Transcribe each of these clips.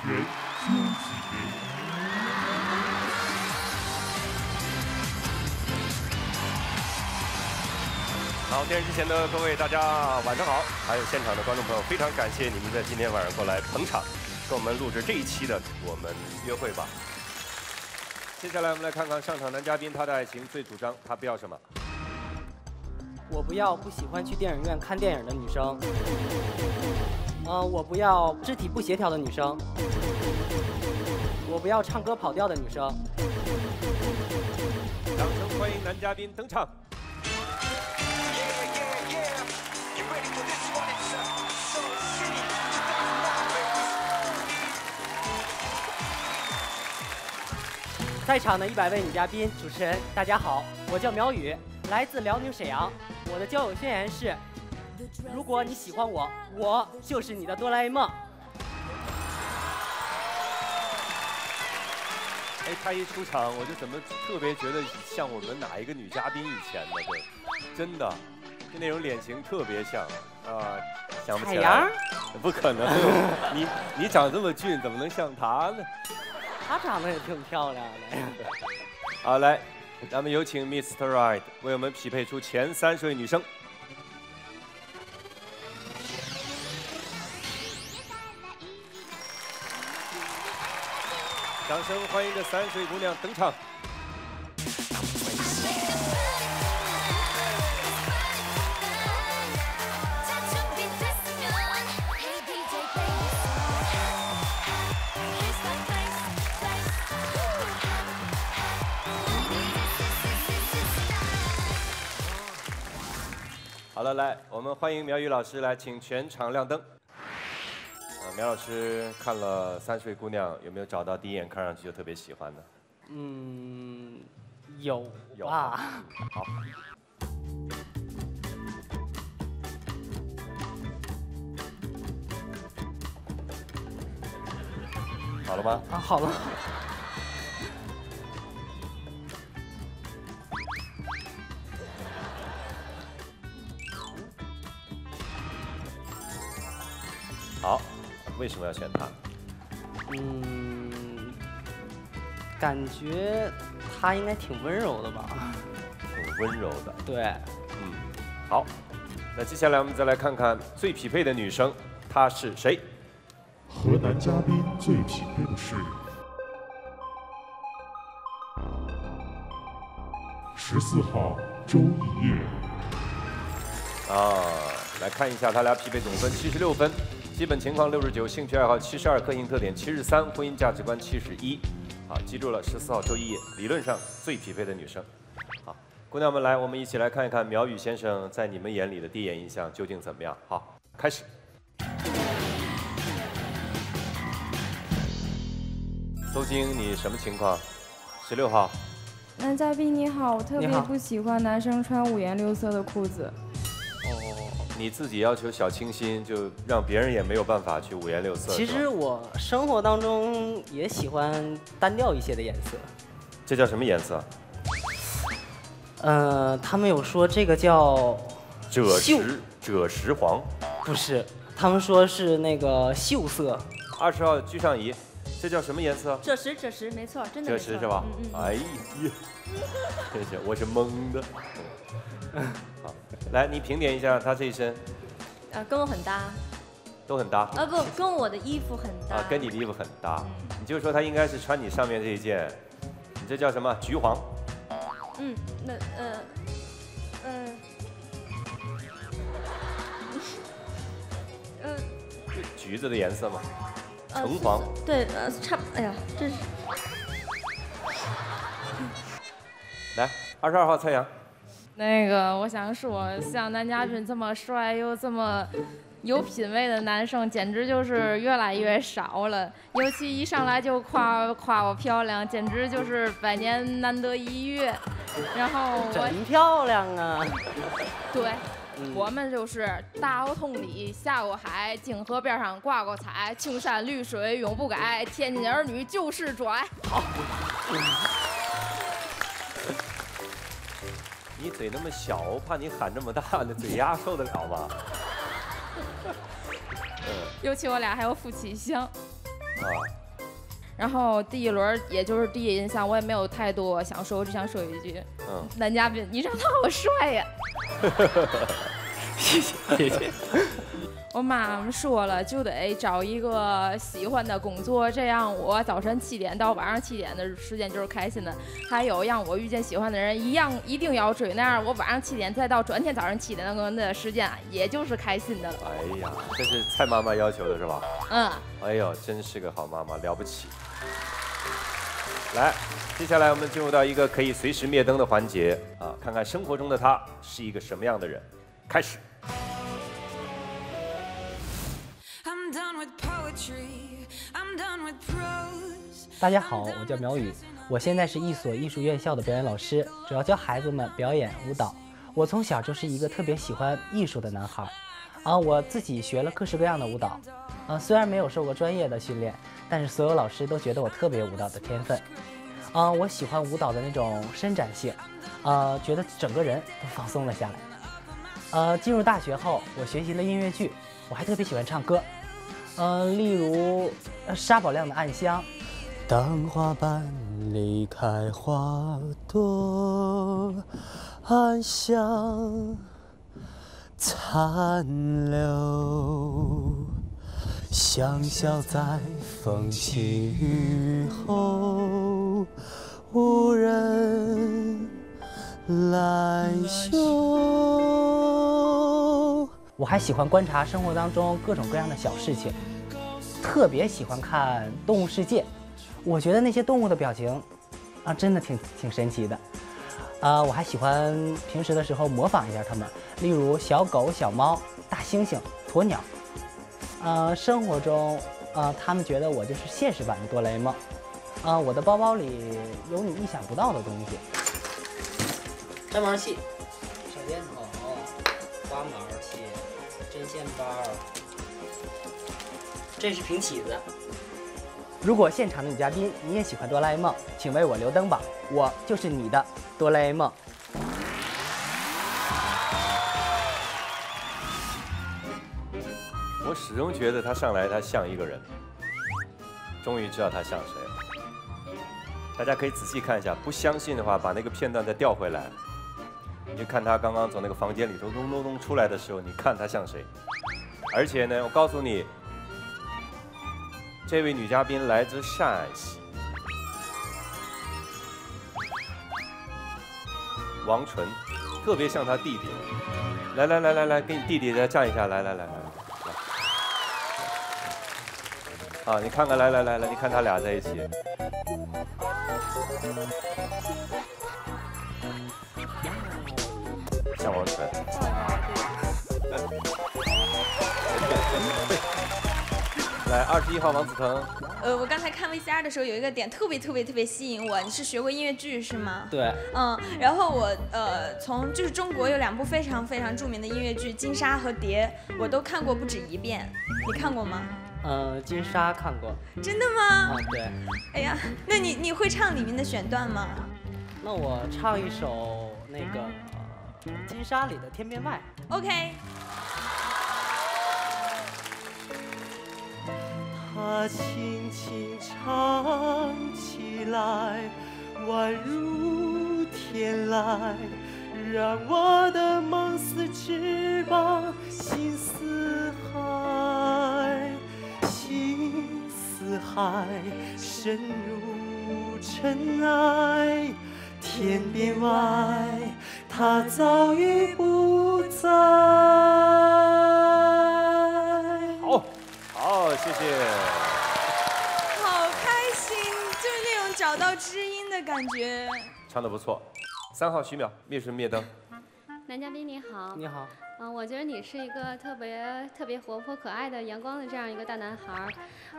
好，电视机前的各位，大家晚上好！还有现场的观众朋友，非常感谢你们在今天晚上过来捧场，跟我们录制这一期的我们约会吧。接下来我们来看看上场男嘉宾，他的爱情最主张，他不要什么？我不要不喜欢去电影院看电影的女生。呃，我不要肢体不协调的女生。我不要唱歌跑调的女生。掌声欢迎男嘉宾登场。在场的一百位女嘉宾、主持人，大家好，我叫苗雨，来自辽宁沈阳。我的交友宣言是：如果你喜欢我，我就是你的哆啦 A 梦。哎，他一出场，我就怎么特别觉得像我们哪一个女嘉宾以前的，对，真的，就那种脸型特别像啊，想不起来。海洋？不可能，你你长这么俊，怎么能像她呢？她长得也挺漂亮的。好，来，咱们有请 Mr. Right 为我们匹配出前三十位女生。掌声欢迎这三十位姑娘登场。好了，来，我们欢迎苗雨老师来，请全场亮灯。呃，苗老师看了三十位姑娘，有没有找到第一眼看上去就特别喜欢的？嗯，有有吧？好，好了吗？啊，好了。好，为什么要选他？嗯，感觉他应该挺温柔的吧？挺温柔的。对，嗯，好，那接下来我们再来看看最匹配的女生，她是谁？河南嘉宾最匹配的是十四号周一叶。啊，来看一下他俩匹配总分七十六分，基本情况六十九，兴趣爱好七十二，个性特点七十三，婚姻价值观七十一。好，记住了，十四号周一夜，理论上最匹配的女生。好，姑娘们来，我们一起来看一看苗宇先生在你们眼里的第一眼印象究竟怎么样？好，开始。邹晶，你什么情况？十六号。男嘉宾你好，我特别不喜欢男生穿五颜六色的裤子。哦，你自己要求小清新，就让别人也没有办法去五颜六色。其实我生活当中也喜欢单调一些的颜色。这叫什么颜色？呃，他们有说这个叫赭锈石赭石黄。不是，他们说是那个锈色。二十号居上仪，这叫什么颜色？赭石，赭石，没错，真的。赭石是吧？嗯嗯。哎呀，真是我是懵的。好，来你评点一下他这一身呃，跟我很搭。都很搭啊不，跟我的衣服很搭。啊，跟你的衣服很搭。你就说他应该是穿你上面这一件，你这叫什么？橘黄。嗯，那呃，嗯，嗯，就橘子的颜色嘛，呃橙黄。对，呃，差，哎呀，这是来，二十二号蔡阳，那个，我想说，像男嘉宾这么帅又这么有品位的男生，简直就是越来越少了。尤其一上来就夸夸我漂亮，简直就是百年难得一遇。然后我真漂亮啊！对。嗯我们就是大胡同里下过海，泾河边上挂过彩，青山绿水永不改，天津儿女就是拽。你嘴那么小，我怕你喊这么大，那嘴丫受得了吗？嗯，尤其我俩还有夫妻相。然后第一轮也就是第一印象，我也没有太多想说，我只想说一句，嗯，男嘉宾你长得好帅呀！谢 谢 谢谢。我妈妈说了，就得找一个喜欢的工作，这样我早晨七点到晚上七点的时间就是开心的。还有让我遇见喜欢的人一样，一定要追，那样我晚上七点再到转天早上七点那个时间，也就是开心的了。哎呀，这是蔡妈妈要求的是吧？嗯。哎呦，真是个好妈妈，了不起。来，接下来我们进入到一个可以随时灭灯的环节啊，看看生活中的她是一个什么样的人。开始。大家好，我叫苗宇，我现在是一所艺术院校的表演老师，主要教孩子们表演舞蹈。我从小就是一个特别喜欢艺术的男孩，啊，我自己学了各式各样的舞蹈，啊，虽然没有受过专业的训练，但是所有老师都觉得我特别舞蹈的天分，啊，我喜欢舞蹈的那种伸展性，啊，觉得整个人都放松了下来。呃，进入大学后，我学习了音乐剧，我还特别喜欢唱歌，嗯，例如沙宝亮的《暗香》。当花瓣离开花朵，暗香残留，香消在风起雨后，无人来嗅。我还喜欢观察生活当中各种各样的小事情，特别喜欢看《动物世界》。我觉得那些动物的表情，啊，真的挺挺神奇的，啊，我还喜欢平时的时候模仿一下它们，例如小狗、小猫、大猩猩、鸵鸟，啊，生活中，啊，他们觉得我就是现实版的哆啦 A 梦，啊，我的包包里有你意想不到的东西，粘毛器、手电筒、刮毛、线包，这是平起子。如果现场的女嘉宾你也喜欢哆啦 A 梦，请为我留灯吧，我就是你的哆啦 A 梦。我始终觉得他上来他像一个人，终于知道他像谁了。大家可以仔细看一下，不相信的话，把那个片段再调回来，你就看他刚刚从那个房间里头咚咚咚出来的时候，你看他像谁？而且呢，我告诉你。这位女嘉宾来自陕西，王纯，特别像她弟弟。来来来来来，给你弟弟再站一下，来来来来来。啊，你看看，来来来来，你看他俩在一起，像王纯。来，二十一号王子腾。呃，我刚才看 VCR 的时候，有一个点特别特别特别吸引我。你是学过音乐剧是吗？对。嗯，然后我呃，从就是中国有两部非常非常著名的音乐剧《金沙》和《蝶》，我都看过不止一遍。你看过吗？嗯，《金沙》看过。真的吗？啊，对。哎呀，那你你会唱里面的选段吗？那我唱一首那个《金沙》里的《天边外》。OK。它轻轻唱起来，宛如天籁，让我的梦似翅膀，心似海，心似海，深入尘埃。天边外，他早已不在。好，好，谢谢。好开心，就是那种找到知音的感觉，唱的不错。三号徐淼，灭声灭灯。男嘉宾你好，你好。嗯，我觉得你是一个特别特别活泼可爱的阳光的这样一个大男孩儿。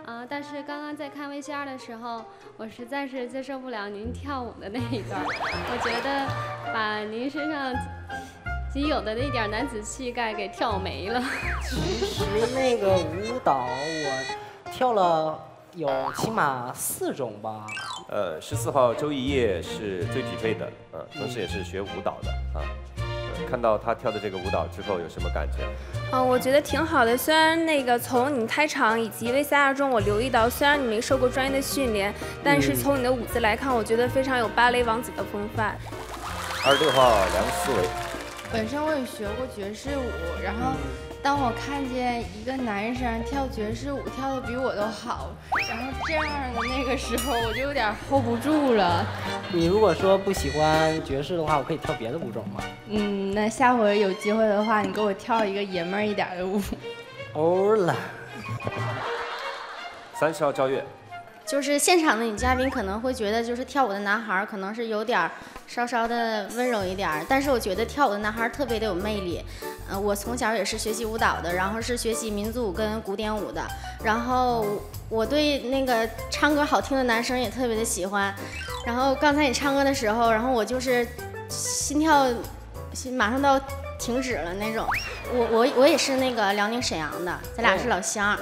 啊，但是刚刚在看 VCR 的时候，我实在是接受不了您跳舞的那一段。我觉得把您身上仅有的那点男子气概给跳没了。其实那个舞蹈我跳了。有起码四种吧。呃，十四号周一夜是最匹配的，嗯，同时也是学舞蹈的啊。看到他跳的这个舞蹈之后有什么感觉？嗯，我觉得挺好的。虽然那个从你开场以及 VCR 中我留意到，虽然你没受过专业的训练，但是从你的舞姿来看，我觉得非常有芭蕾王子的风范。二十六号梁思维，本身我也学过爵士舞，然后当我看见一个男生跳爵士舞跳的比我都好，然后这样的那个时候，我就有点 hold 不住了。你如果说不喜欢爵士的话，我可以跳别的舞种吗？嗯，那下回有机会的话，你给我跳一个爷们儿一点的舞。欧了。三十号赵月，就是现场的女嘉宾可能会觉得，就是跳舞的男孩可能是有点儿稍稍的温柔一点儿，但是我觉得跳舞的男孩特别的有魅力。呃，我从小也是学习舞蹈的，然后是学习民族舞跟古典舞的，然后我对那个唱歌好听的男生也特别的喜欢。然后刚才你唱歌的时候，然后我就是心跳心马上到停止了那种。我我我也是那个辽宁沈阳的，咱俩是老乡。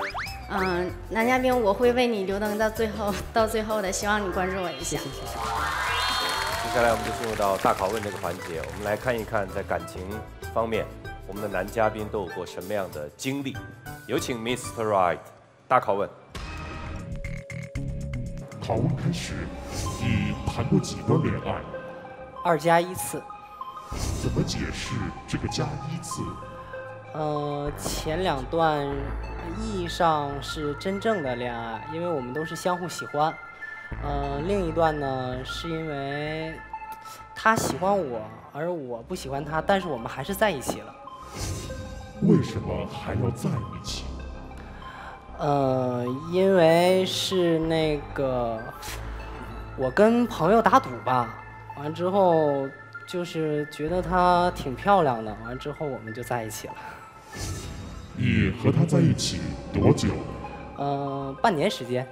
嗯，男嘉宾，我会为你留灯到最后，到最后的，希望你关注我一下。接下来我们就进入到大拷问这个环节，我们来看一看在感情方面，我们的男嘉宾都有过什么样的经历。有请 Mr. Right，大拷问。拷问开始，你谈过几段恋爱？二加一次。怎么解释这个加一次？呃，前两段意义上是真正的恋爱，因为我们都是相互喜欢。呃，另一段呢，是因为他喜欢我，而我不喜欢他，但是我们还是在一起了。为什么还要在一起？呃，因为是那个我跟朋友打赌吧，完之后就是觉得她挺漂亮的，完之后我们就在一起了。你和他在一起多久？呃，半年时间。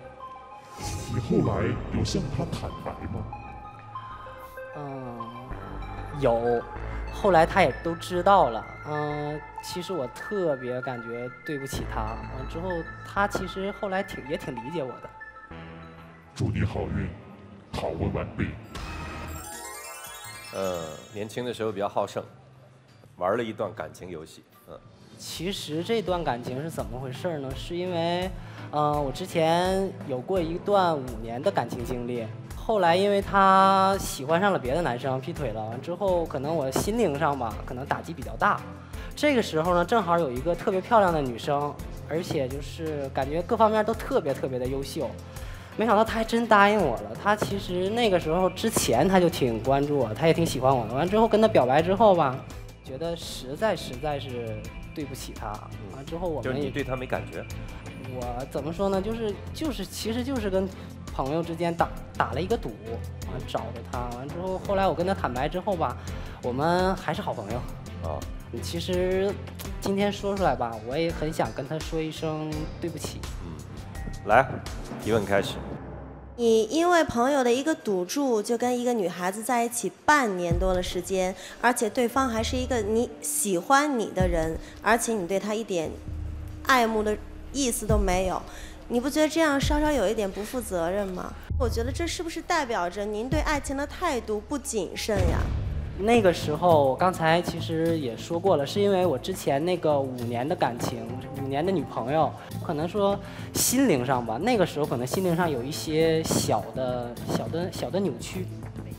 你后来有向他坦白吗？嗯，有。后来他也都知道了。嗯，其实我特别感觉对不起他。完之后，他其实后来挺也挺理解我的。祝你好运，拷问完毕。呃，年轻的时候比较好胜，玩了一段感情游戏。其实这段感情是怎么回事呢？是因为，呃，我之前有过一段五年的感情经历，后来因为他喜欢上了别的男生，劈腿了，完之后可能我心灵上吧，可能打击比较大。这个时候呢，正好有一个特别漂亮的女生，而且就是感觉各方面都特别特别的优秀，没想到他还真答应我了。他其实那个时候之前他就挺关注我，他也挺喜欢我的。完之后跟他表白之后吧，觉得实在实在是。对不起他，完之后我们就是你对他没感觉。我怎么说呢？就是就是，其实就是跟朋友之间打打了一个赌，完找着他，完之后后来我跟他坦白之后吧，我们还是好朋友。啊，其实今天说出来吧，我也很想跟他说一声对不起。嗯，来，提问开始。你因为朋友的一个赌注，就跟一个女孩子在一起半年多的时间，而且对方还是一个你喜欢你的人，而且你对他一点爱慕的意思都没有，你不觉得这样稍稍有一点不负责任吗？我觉得这是不是代表着您对爱情的态度不谨慎呀？那个时候，我刚才其实也说过了，是因为我之前那个五年的感情，五年的女朋友，可能说心灵上吧，那个时候可能心灵上有一些小的、小的、小的扭曲。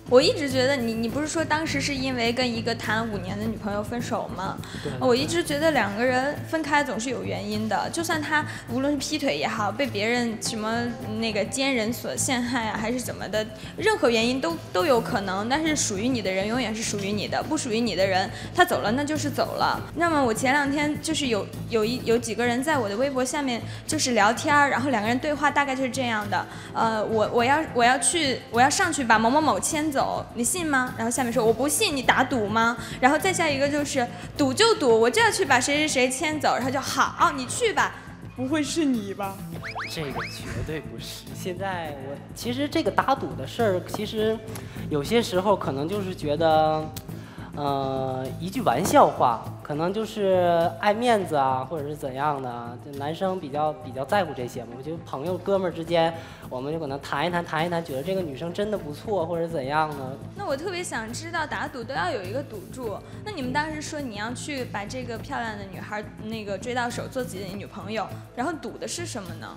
我一直觉得你，你不是说当时是因为跟一个谈了五年的女朋友分手吗？我一直觉得两个人分开总是有原因的，就算他无论是劈腿也好，被别人什么那个奸人所陷害啊，还是怎么的，任何原因都都有可能。但是属于你的人永远是属于你的，不属于你的人他走了那就是走了。那么我前两天就是有有一有几个人在我的微博下面就是聊天然后两个人对话大概就是这样的，呃，我我要我要去我要上去把某某某牵。走，你信吗？然后下面说我不信，你打赌吗？然后再下一个就是赌就赌，我就要去把谁谁谁牵走。然后就好，你去吧，不会是你吧？这个绝对不是。现在我其实这个打赌的事儿，其实有些时候可能就是觉得，呃，一句玩笑话，可能就是爱面子啊，或者是怎样的，就男生比较比较在乎这些嘛。我觉得朋友哥们儿之间，我们就可能谈一谈，谈一谈，觉得这个女生真的不错，或者怎样呢。那我特别想知道，打赌都要有一个赌注。那你们当时说你要去把这个漂亮的女孩那个追到手，做自己的女朋友，然后赌的是什么呢？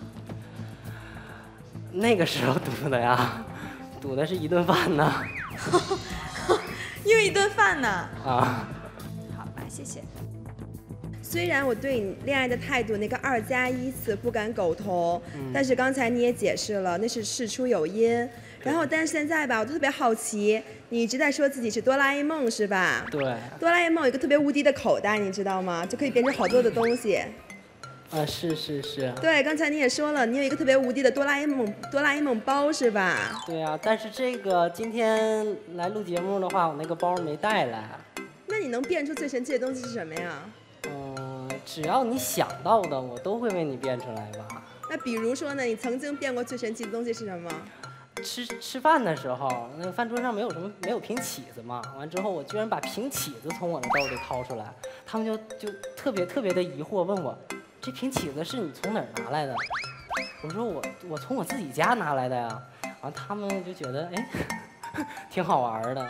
那个时候赌的呀，赌的是一顿饭呢。因为一顿饭呢。啊。好吧，谢谢。虽然我对你恋爱的态度那个二加一次不敢苟同，但是刚才你也解释了，那是事出有因。然后，但是现在吧，我特别好奇，你一直在说自己是哆啦 A 梦是吧？对。哆啦 A 梦有一个特别无敌的口袋，你知道吗？就可以变成好多的东西。啊，是是是。对，刚才你也说了，你有一个特别无敌的哆啦 A 梦哆啦 A 梦包是吧？对啊，但是这个今天来录节目的话，我那个包没带来。那你能变出最神奇的东西是什么呀？嗯，只要你想到的，我都会为你变出来吧。那比如说呢？你曾经变过最神奇的东西是什么？吃吃饭的时候，那饭桌上没有什么没有平起子嘛，完之后我居然把平起子从我的兜里掏出来，他们就就特别特别的疑惑，问我。这瓶起子是你从哪儿拿来的？我说我我从我自己家拿来的呀。完他们就觉得哎，挺好玩的。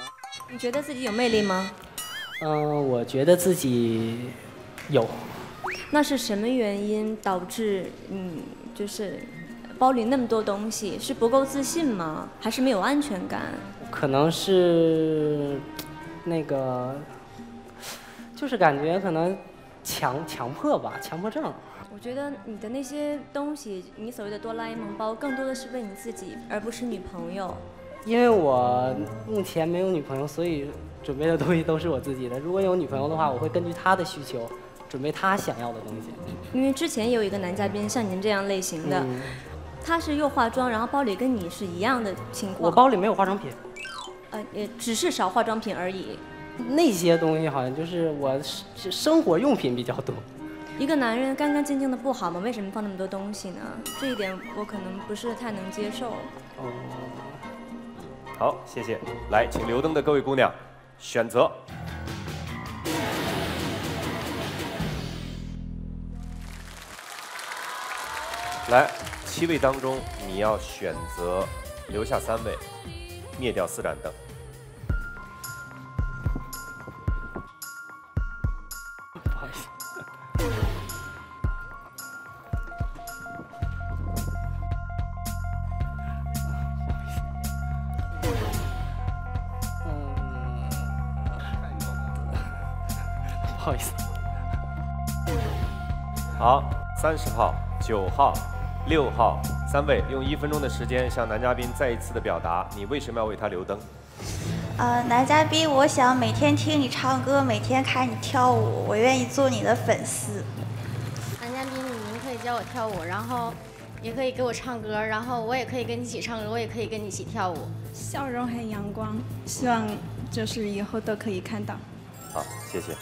你觉得自己有魅力吗？嗯，我觉得自己有。那是什么原因导致你就是包里那么多东西？是不够自信吗？还是没有安全感？可能是那个，就是感觉可能。强强迫吧，强迫症。我觉得你的那些东西，你所谓的哆啦 A 梦包，更多的是为你自己，而不是女朋友。因为我目前没有女朋友，所以准备的东西都是我自己的。如果有女朋友的话，我会根据她的需求，准备她想要的东西。因为之前也有一个男嘉宾，像您这样类型的，他是又化妆，然后包里跟你是一样的情况。我包里没有化妆品。呃，也只是少化妆品而已。那些东西好像就是我是生活用品比较多。一个男人干干净净的不好吗？为什么放那么多东西呢？这一点我可能不是太能接受。哦。好，谢谢。来，请留灯的各位姑娘选择。来，七位当中你要选择留下三位，灭掉四盏灯。三十号、九号、六号三位，用一分钟的时间向男嘉宾再一次的表达，你为什么要为他留灯？呃，男嘉宾，我想每天听你唱歌，每天看你跳舞，我愿意做你的粉丝。男嘉宾，您可以教我跳舞，然后也可以给我唱歌，然后我也可以跟你一起唱歌，我也可以跟你一起跳舞。笑容很阳光，希望就是以后都可以看到。好，谢谢。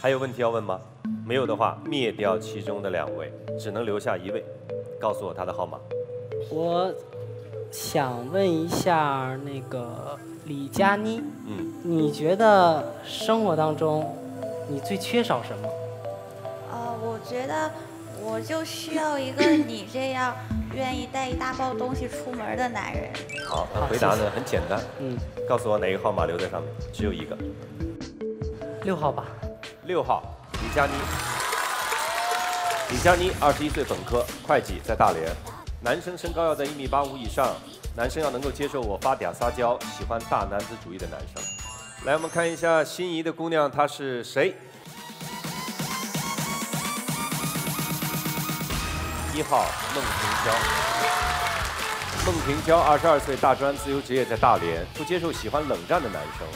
还有问题要问吗？没有的话，灭掉其中的两位，只能留下一位。告诉我他的号码。我想问一下那个李佳妮，嗯，你觉得生活当中你最缺少什么？呃，我觉得我就需要一个你这样愿意带一大包东西出门的男人。好，那回答呢很简单，嗯，告诉我哪个号码留在上面，只有一个。六号吧。六号，李佳妮。李佳妮，二十一岁，本科，会计，在大连。男生身高要在一米八五以上，男生要能够接受我发嗲撒娇，喜欢大男子主义的男生。来，我们看一下心仪的姑娘，她是谁？一号，孟平娇。孟平娇，二十二岁，大专，自由职业，在大连，不接受喜欢冷战的男生，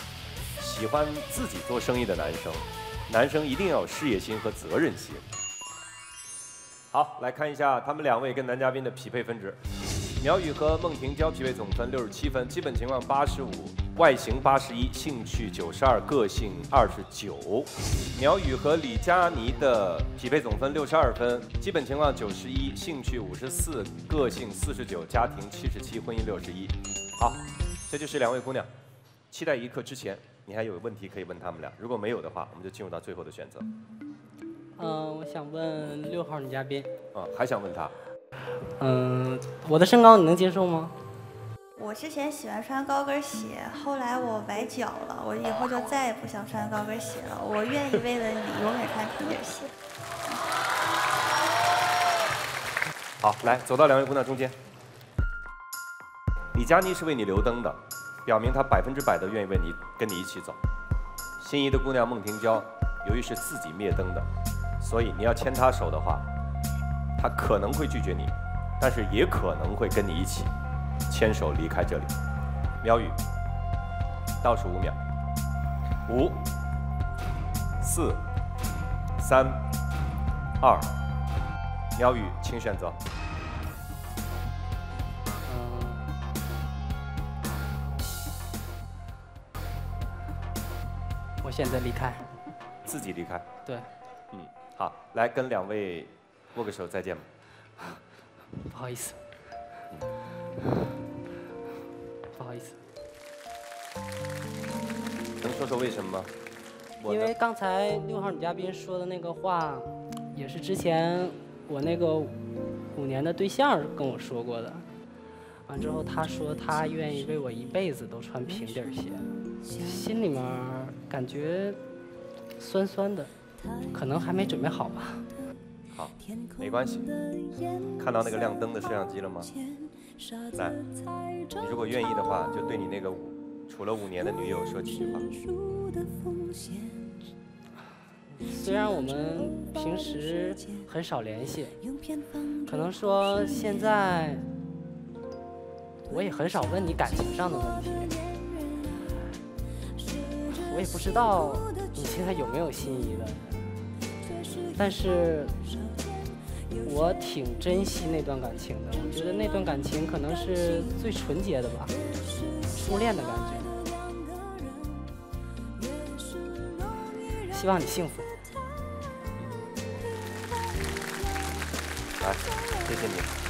喜欢自己做生意的男生。男生一定要有事业心和责任心。好，来看一下他们两位跟男嘉宾的匹配分值。苗宇和孟婷娇匹配总分六十七分，基本情况八十五，外形八十一，兴趣九十二，个性二十九。苗宇和李佳妮的匹配总分六十二分，基本情况九十一，兴趣五十四，个性四十九，家庭七十七，婚姻六十一。好，这就是两位姑娘。期待一刻之前。你还有问题可以问他们俩。如果没有的话，我们就进入到最后的选择。嗯，我想问六号女嘉宾。啊，还想问他？嗯，我的身高你能接受吗？我之前喜欢穿高跟鞋，后来我崴脚了，我以后就再也不想穿高跟鞋了。我愿意为了你永远穿平底鞋。好，来走到两位姑娘中间。李佳妮是为你留灯的，表明他百分之百的愿意为你跟你一起走。心仪的姑娘孟庭娇，由于是自己灭灯的，所以你要牵她手的话，她可能会拒绝你，但是也可能会跟你一起牵手离开这里。苗宇，倒数五秒，五、四、三、二，苗宇，请选择。选择离开。自己离开。对。嗯，好，来跟两位握个手，再见吧。不好意思。不好意思。能说说为什么吗？因为刚才六号女嘉宾说的那个话，也是之前我那个五年的对象跟我说过的。完之后，他说他愿意为我一辈子都穿平底鞋，心里面感觉酸酸的，可能还没准备好吧。好，没关系。看到那个亮灯的摄像机了吗？来，你如果愿意的话，就对你那个五处了五年的女友说几句话。虽然我们平时很少联系，可能说现在我也很少问你感情上的问题，我也不知道你现在有没有心仪的，但是我挺珍惜那段感情的。我觉得那段感情可能是最纯洁的吧，初恋的感觉。希望你幸福。来，谢谢你。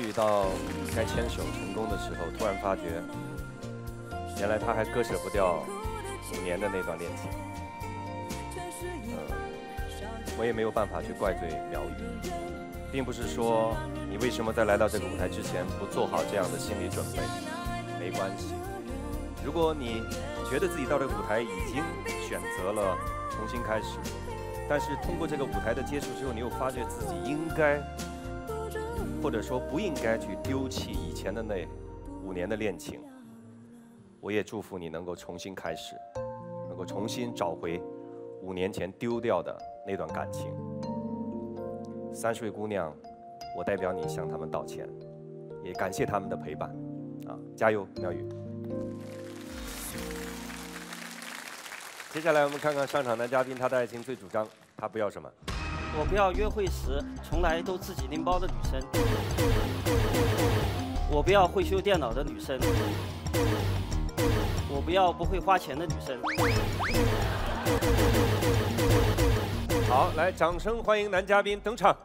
宇到该牵手成功的时候，突然发觉，原来他还割舍不掉五年的那段恋情。呃，我也没有办法去怪罪苗宇，并不是说你为什么在来到这个舞台之前不做好这样的心理准备，没关系。如果你觉得自己到这个舞台已经选择了重新开始，但是通过这个舞台的接触之后，你又发觉自己应该，或者说不应该去丢弃以前的那五年的恋情。我也祝福你能够重新开始，能够重新找回五年前丢掉的那段感情。三十位姑娘，我代表你向他们道歉，也感谢他们的陪伴，啊，加油，苗宇！接下来我们看看上场男嘉宾他的爱情最主张，他不要什么？我不要约会时从来都自己拎包的女生，我不要会修电脑的女生，我不要不会花钱的女生。好，来，掌声欢迎男嘉宾登场。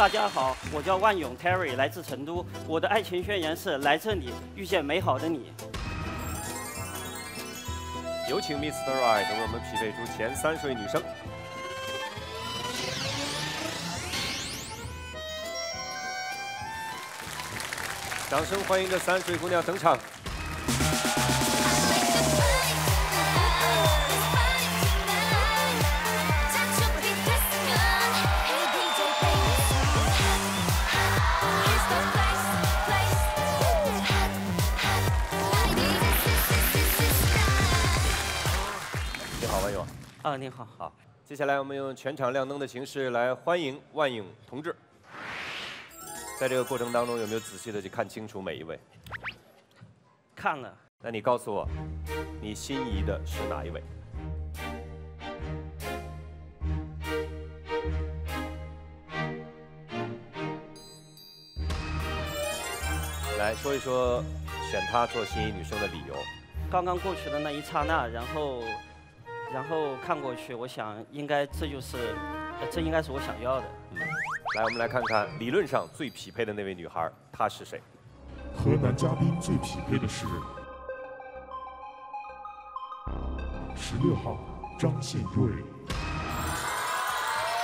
大家好，我叫万勇 Terry，来自成都。我的爱情宣言是来这里遇见美好的你。有请 Mr. Right 为我们匹配出前三十位女生。掌声欢迎这三十位姑娘登场。啊，你好。好，接下来我们用全场亮灯的形式来欢迎万勇同志。在这个过程当中，有没有仔细的去看清楚每一位？看了。那你告诉我，你心仪的是哪一位？来说一说选她做心仪女生的理由。刚刚过去的那一刹那，然后，然后看过去，我想应该这就是，呃这应该是我想要的。来，我们来看看理论上最匹配的那位女孩，她是谁？和男嘉宾最匹配的是十六号张宪瑞。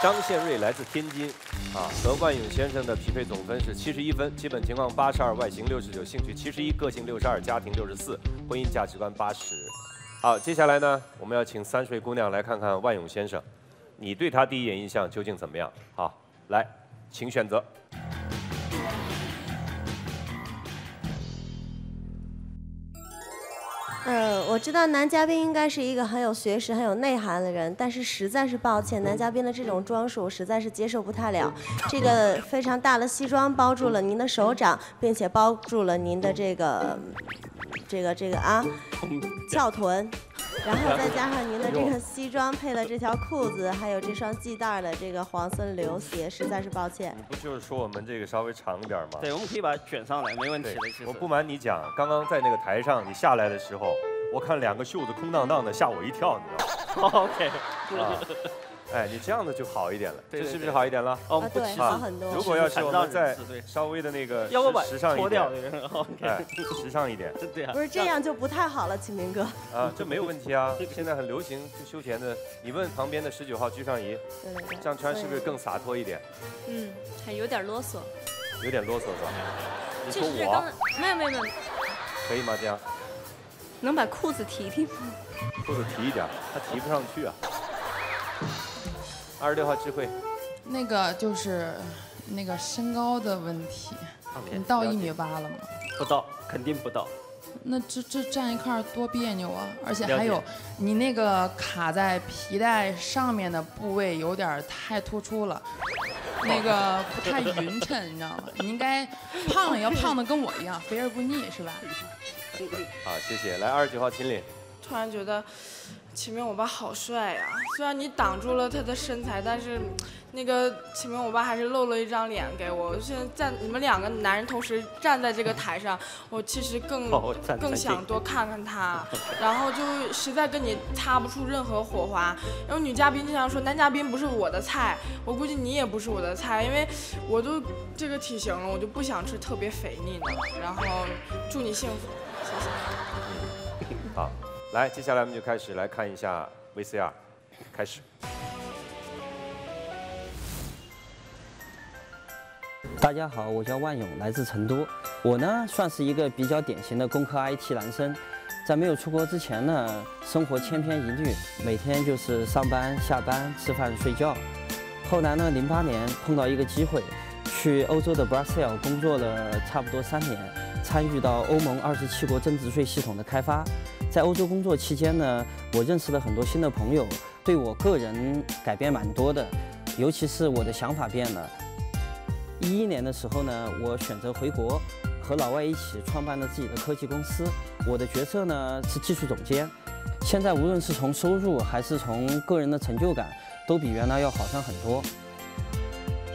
张宪瑞来自天津，啊，何冠勇先生的匹配总分是七十一分，基本情况八十二，外形六十九，兴趣七十一，个性六十二，家庭六十四，婚姻价值观八十。好，接下来呢，我们要请三岁姑娘来看看万勇先生，你对他第一眼印象究竟怎么样？好，来，请选择。呃，我知道男嘉宾应该是一个很有学识、很有内涵的人，但是实在是抱歉，男嘉宾的这种装束实在是接受不太了。这个非常大的西装包住了您的手掌，并且包住了您的这个、这个、这个啊翘臀，然后再加上您的这个西装配了这条裤子，还有这双系带的这个黄色流鞋，实在是抱歉。不就是说我们这个稍微长一点吗？对，我们可以把它卷上来，没问题的。其实我不瞒你讲，刚刚在那个台上你下来的时候，我看两个袖子空荡荡的，吓我一跳，你知道吗 OK，啊，哎，你这样的就好一点了，对对这是不是好一点了？哦啊对好很多如果要是我们再稍微的那个要不把时尚一脱掉点这个 OK 哎，时尚一点，对啊不是这样就不太好了，启明哥。啊，这没有问题啊，现在很流行就休闲的。你问旁边的十九号居尚仪，对对对这样穿是不是更洒脱一点？嗯，还有点啰嗦。有点啰嗦是吧？你说就是刚我才没有没有没有，可以吗？这样能把裤子提提吗？裤子提一点，他提不上去啊。二十六号智慧，那个就是那个身高的问题，你到一米八了吗？不到，肯定不到。那这这站一块儿多别扭啊！而且还有，你那个卡在皮带上面的部位有点太突出了，那个不太匀称，你知道吗？你应该胖了也要胖的跟我一样，肥而不腻，是吧？好，谢谢。来，二十九号秦岭，突然觉得启明我爸好帅呀！虽然你挡住了他的身材，但是那个启明我爸还是露了一张脸给我。我现在站你们两个男人同时站在这个台上，我其实更更想多看看他，然后就实在跟你擦不出任何火花。然后女嘉宾经常说男嘉宾不是我的菜，我估计你也不是我的菜，因为我都这个体型了，我就不想吃特别肥腻的。然后祝你幸福，谢谢。好，来，接下来我们就开始来看一下 VCR，开始。大家好，我叫万勇，来自成都。我呢算是一个比较典型的工科 IT 男生，在没有出国之前呢，生活千篇一律，每天就是上班、下班、吃饭、睡觉。后来呢，零八年碰到一个机会，去欧洲的 Brussels 工作了差不多三年，参与到欧盟二十七国增值税系统的开发。在欧洲工作期间呢，我认识了很多新的朋友，对我个人改变蛮多的，尤其是我的想法变了。一一年的时候呢，我选择回国，和老外一起创办了自己的科技公司。我的角色呢是技术总监。现在无论是从收入还是从个人的成就感，都比原来要好上很多。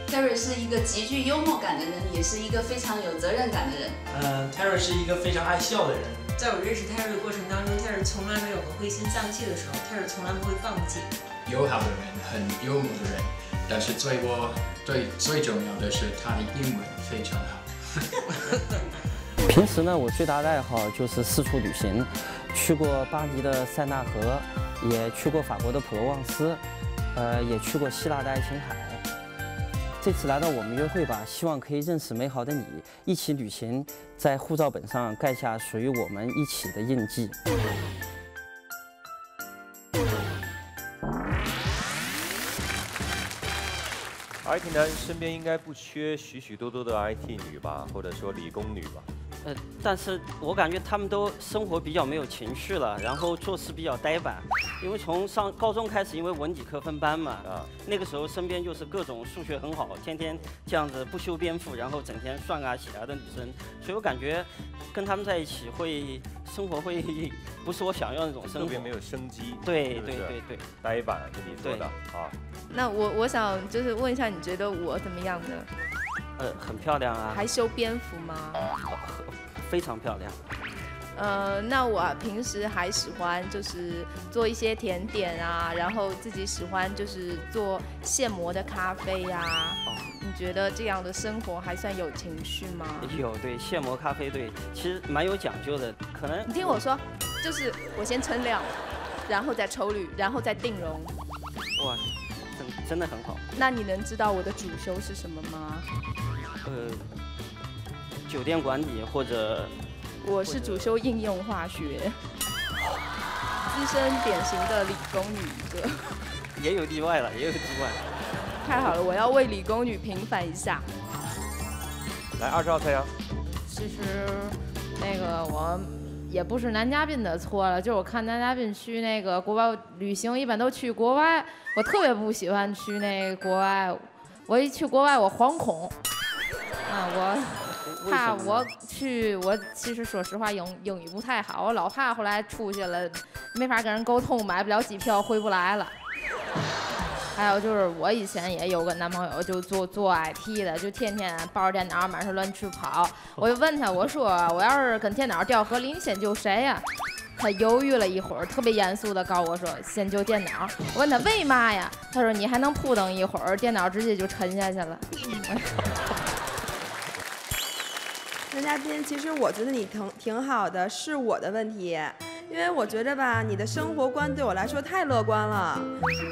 Terry 是一个极具幽默感的人，也是一个非常有责任感的人。呃，Terry 是一个非常爱笑的人。在我认识 Terry 的过程当中，Terry 从来没有过灰心丧气的时候，Terry 从来不会放弃。友好的人，很幽默的人，但是最我最最重要的是他的英文非常好。平时呢，我最大的爱好就是四处旅行，去过巴黎的塞纳河，也去过法国的普罗旺斯，呃，也去过希腊的爱琴海。这次来到我们约会吧，希望可以认识美好的你，一起旅行，在护照本上盖下属于我们一起的印记。IT 男身边应该不缺许许多多的 IT 女吧，或者说理工女吧。呃，但是我感觉他们都生活比较没有情趣了，然后做事比较呆板。因为从上高中开始，因为文理科分班嘛，啊，那个时候身边就是各种数学很好，天天这样子不修边幅，然后整天算啊写啊的女生，所以我感觉跟他们在一起会生活会不是我想要的那种生活，特别没有生机。对是是对对对，呆板跟你说的啊。那我我想就是问一下，你觉得我怎么样呢？呃，很漂亮啊，还修边幅吗？非常漂亮。呃，那我平时还喜欢就是做一些甜点啊，然后自己喜欢就是做现磨的咖啡呀、你觉得这样的生活还算有情趣吗？有对现磨咖啡对，其实蛮有讲究的，可能你听我说，就是我先称量，然后再抽滤，然后再定容。哇，真真的很好。那你能知道我的主修是什么吗？呃，酒店管理或者我是主修应用化学，资深典型的理工女一个。也有例外了，也有例外。太好了，我要为理工女平反一下。来，二十号太阳。其实那个我也不是男嘉宾的错了，就是我看男嘉宾去那个国外旅行，一般都去国外，我特别不喜欢去那个国外，我一去国外我惶恐，啊我。怕我去，我其实说实话英英语不太好，我老怕后来出去了没法跟人沟通，买不了机票回不来了。还有就是我以前也有个男朋友，就做做 IT 的，就天天抱着电脑满处乱去跑。我就问他，我说我要是跟电脑掉河里，你先救谁呀？他犹豫了一会儿，特别严肃的告我说：“先救电脑。”我问他为嘛呀？他说：“你还能扑腾一会儿，电脑直接就沉下去了。”男嘉宾，其实我觉得你挺挺好的，是我的问题，因为我觉着吧，你的生活观对我来说太乐观了。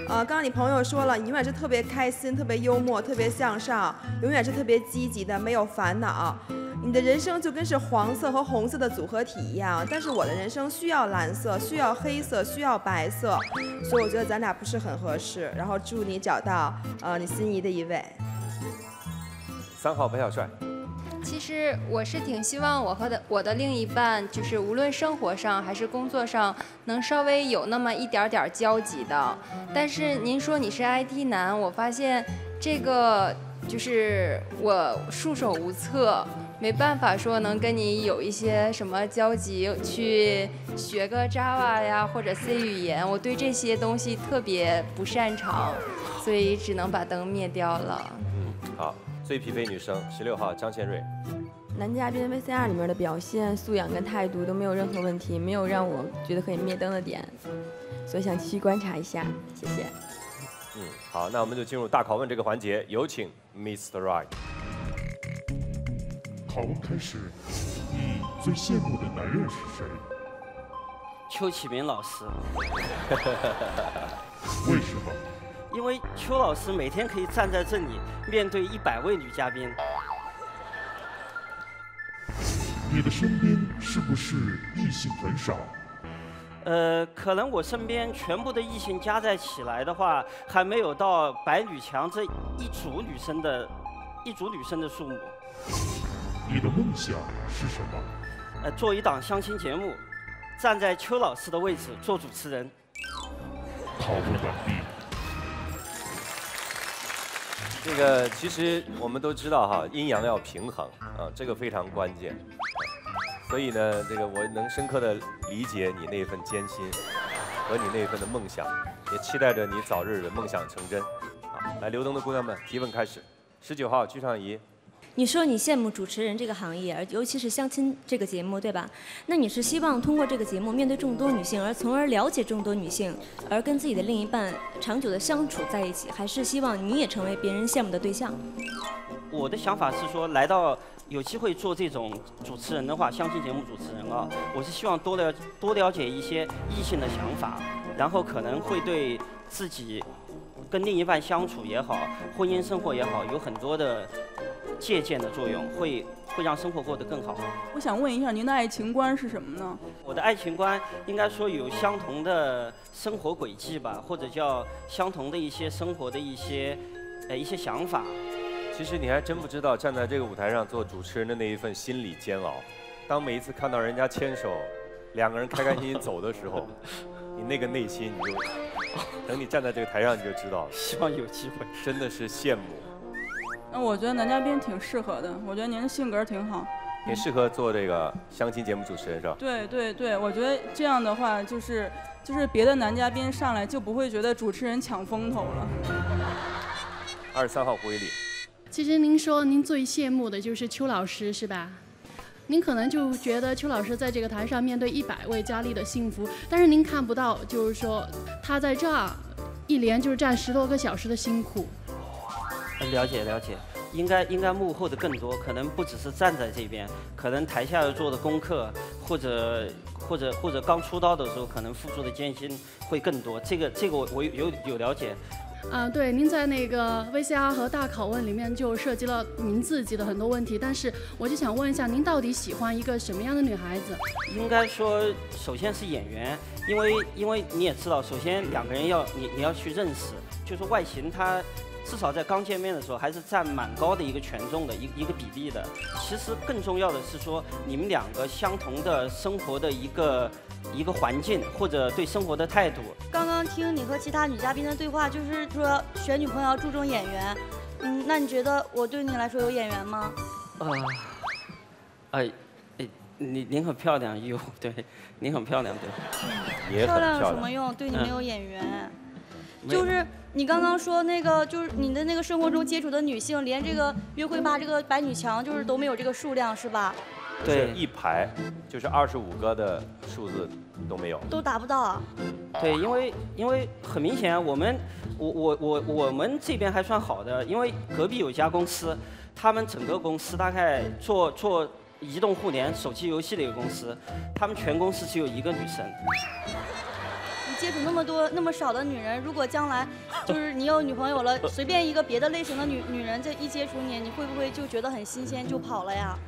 呃，刚刚你朋友说了，你永远是特别开心、特别幽默、特别向上，永远是特别积极的，没有烦恼。你的人生就跟是黄色和红色的组合体一样，但是我的人生需要蓝色，需要黑色，需要白色，所以我觉得咱俩不是很合适。然后祝你找到呃你心仪的一位。三号白小帅。其实我是挺希望我和的我的另一半，就是无论生活上还是工作上，能稍微有那么一点点交集的。但是您说你是 IT 男，我发现这个就是我束手无策，没办法说能跟你有一些什么交集，去学个 Java 呀或者 C 语言，我对这些东西特别不擅长，所以只能把灯灭掉了。最匹配女生，十六号张倩瑞。男嘉宾 VCR 里面的表现、素养跟态度都没有任何问题，没有让我觉得可以灭灯的点，所以想继续观察一下，谢谢。嗯，好，那我们就进入大拷问这个环节，有请 Mr. Right。拷问开始，你最羡慕的男人是谁？邱启明老师。为什么？因为邱老师每天可以站在这里，面对一百位女嘉宾。你的身边是不是异性很少？呃，可能我身边全部的异性加在起来的话，还没有到白女强这一组女生的，一组女生的数目。你的梦想是什么？呃，做一档相亲节目，站在邱老师的位置做主持人。讨论完毕。这个其实我们都知道哈，阴阳要平衡啊，这个非常关键。所以呢，这个我能深刻的理解你那份艰辛和你那份的梦想，也期待着你早日的梦想成真。啊，来留灯的姑娘们提问开始。十九号鞠尚仪。你说你羡慕主持人这个行业，而尤其是相亲这个节目，对吧？那你是希望通过这个节目面对众多女性，而从而了解众多女性，而跟自己的另一半长久的相处在一起，还是希望你也成为别人羡慕的对象？我的想法是说，来到有机会做这种主持人的话，相亲节目主持人啊，我是希望多了多了解一些异性的想法，然后可能会对自己跟另一半相处也好，婚姻生活也好，有很多的。借鉴的作用会会让生活过得更好。我想问一下，您的爱情观是什么呢？我的爱情观应该说有相同的生活轨迹吧，或者叫相同的一些生活的一些呃一些想法。其实你还真不知道，站在这个舞台上做主持人的那一份心理煎熬。当每一次看到人家牵手，两个人开开心心走的时候，你那个内心你就等你站在这个台上你就知道了。希望有机会，真的是羡慕。那我觉得男嘉宾挺适合的，我觉得您的性格挺好，也适合做这个相亲节目主持人是吧？对对对，我觉得这样的话就是就是别的男嘉宾上来就不会觉得主持人抢风头了。二十三号胡一丽。其其实您说您最羡慕的就是邱老师是吧？您可能就觉得邱老师在这个台上面对一百位佳丽的幸福，但是您看不到，就是说他在这儿一连就是站十多个小时的辛苦。呃了解了解，应该应该幕后的更多，可能不只是站在这边，可能台下要做的功课，或者或者或者刚出道的时候，可能付出的艰辛会更多。这个这个我我有有有了解。啊，对，您在那个 VCR 和大拷问里面就涉及了您自己的很多问题，但是我就想问一下，您到底喜欢一个什么样的女孩子？应该说，首先是演员，因为因为你也知道，首先两个人要你你要去认识，就是外形它至少在刚见面的时候还是占蛮高的一个权重的一一个比例的。其实更重要的是说，你们两个相同的生活的一个一个环境或者对生活的态度。刚刚听你和其他女嘉宾的对话，就是说选女朋友要注重眼缘。嗯，那你觉得我对你来说有眼缘吗？啊，哎哎，你您很漂亮，有对，您很漂亮，对，漂亮有什么用？对你没有眼缘。就是你刚刚说那个，就是你的那个生活中接触的女性，连这个约会吧这个百女墙，就是都没有这个数量，是吧？对，一排就是二十五个的数字都没有。都达不到啊。对，因为因为很明显，我们我我我我们这边还算好的，因为隔壁有一家公司，他们整个公司大概做做移动互联、手机游戏的一个公司，他们全公司只有一个女生。你接触那么多那么少的女人，如果将来就是你有女朋友了，随便一个别的类型的女女人这一接触你，你会不会就觉得很新鲜就跑了呀？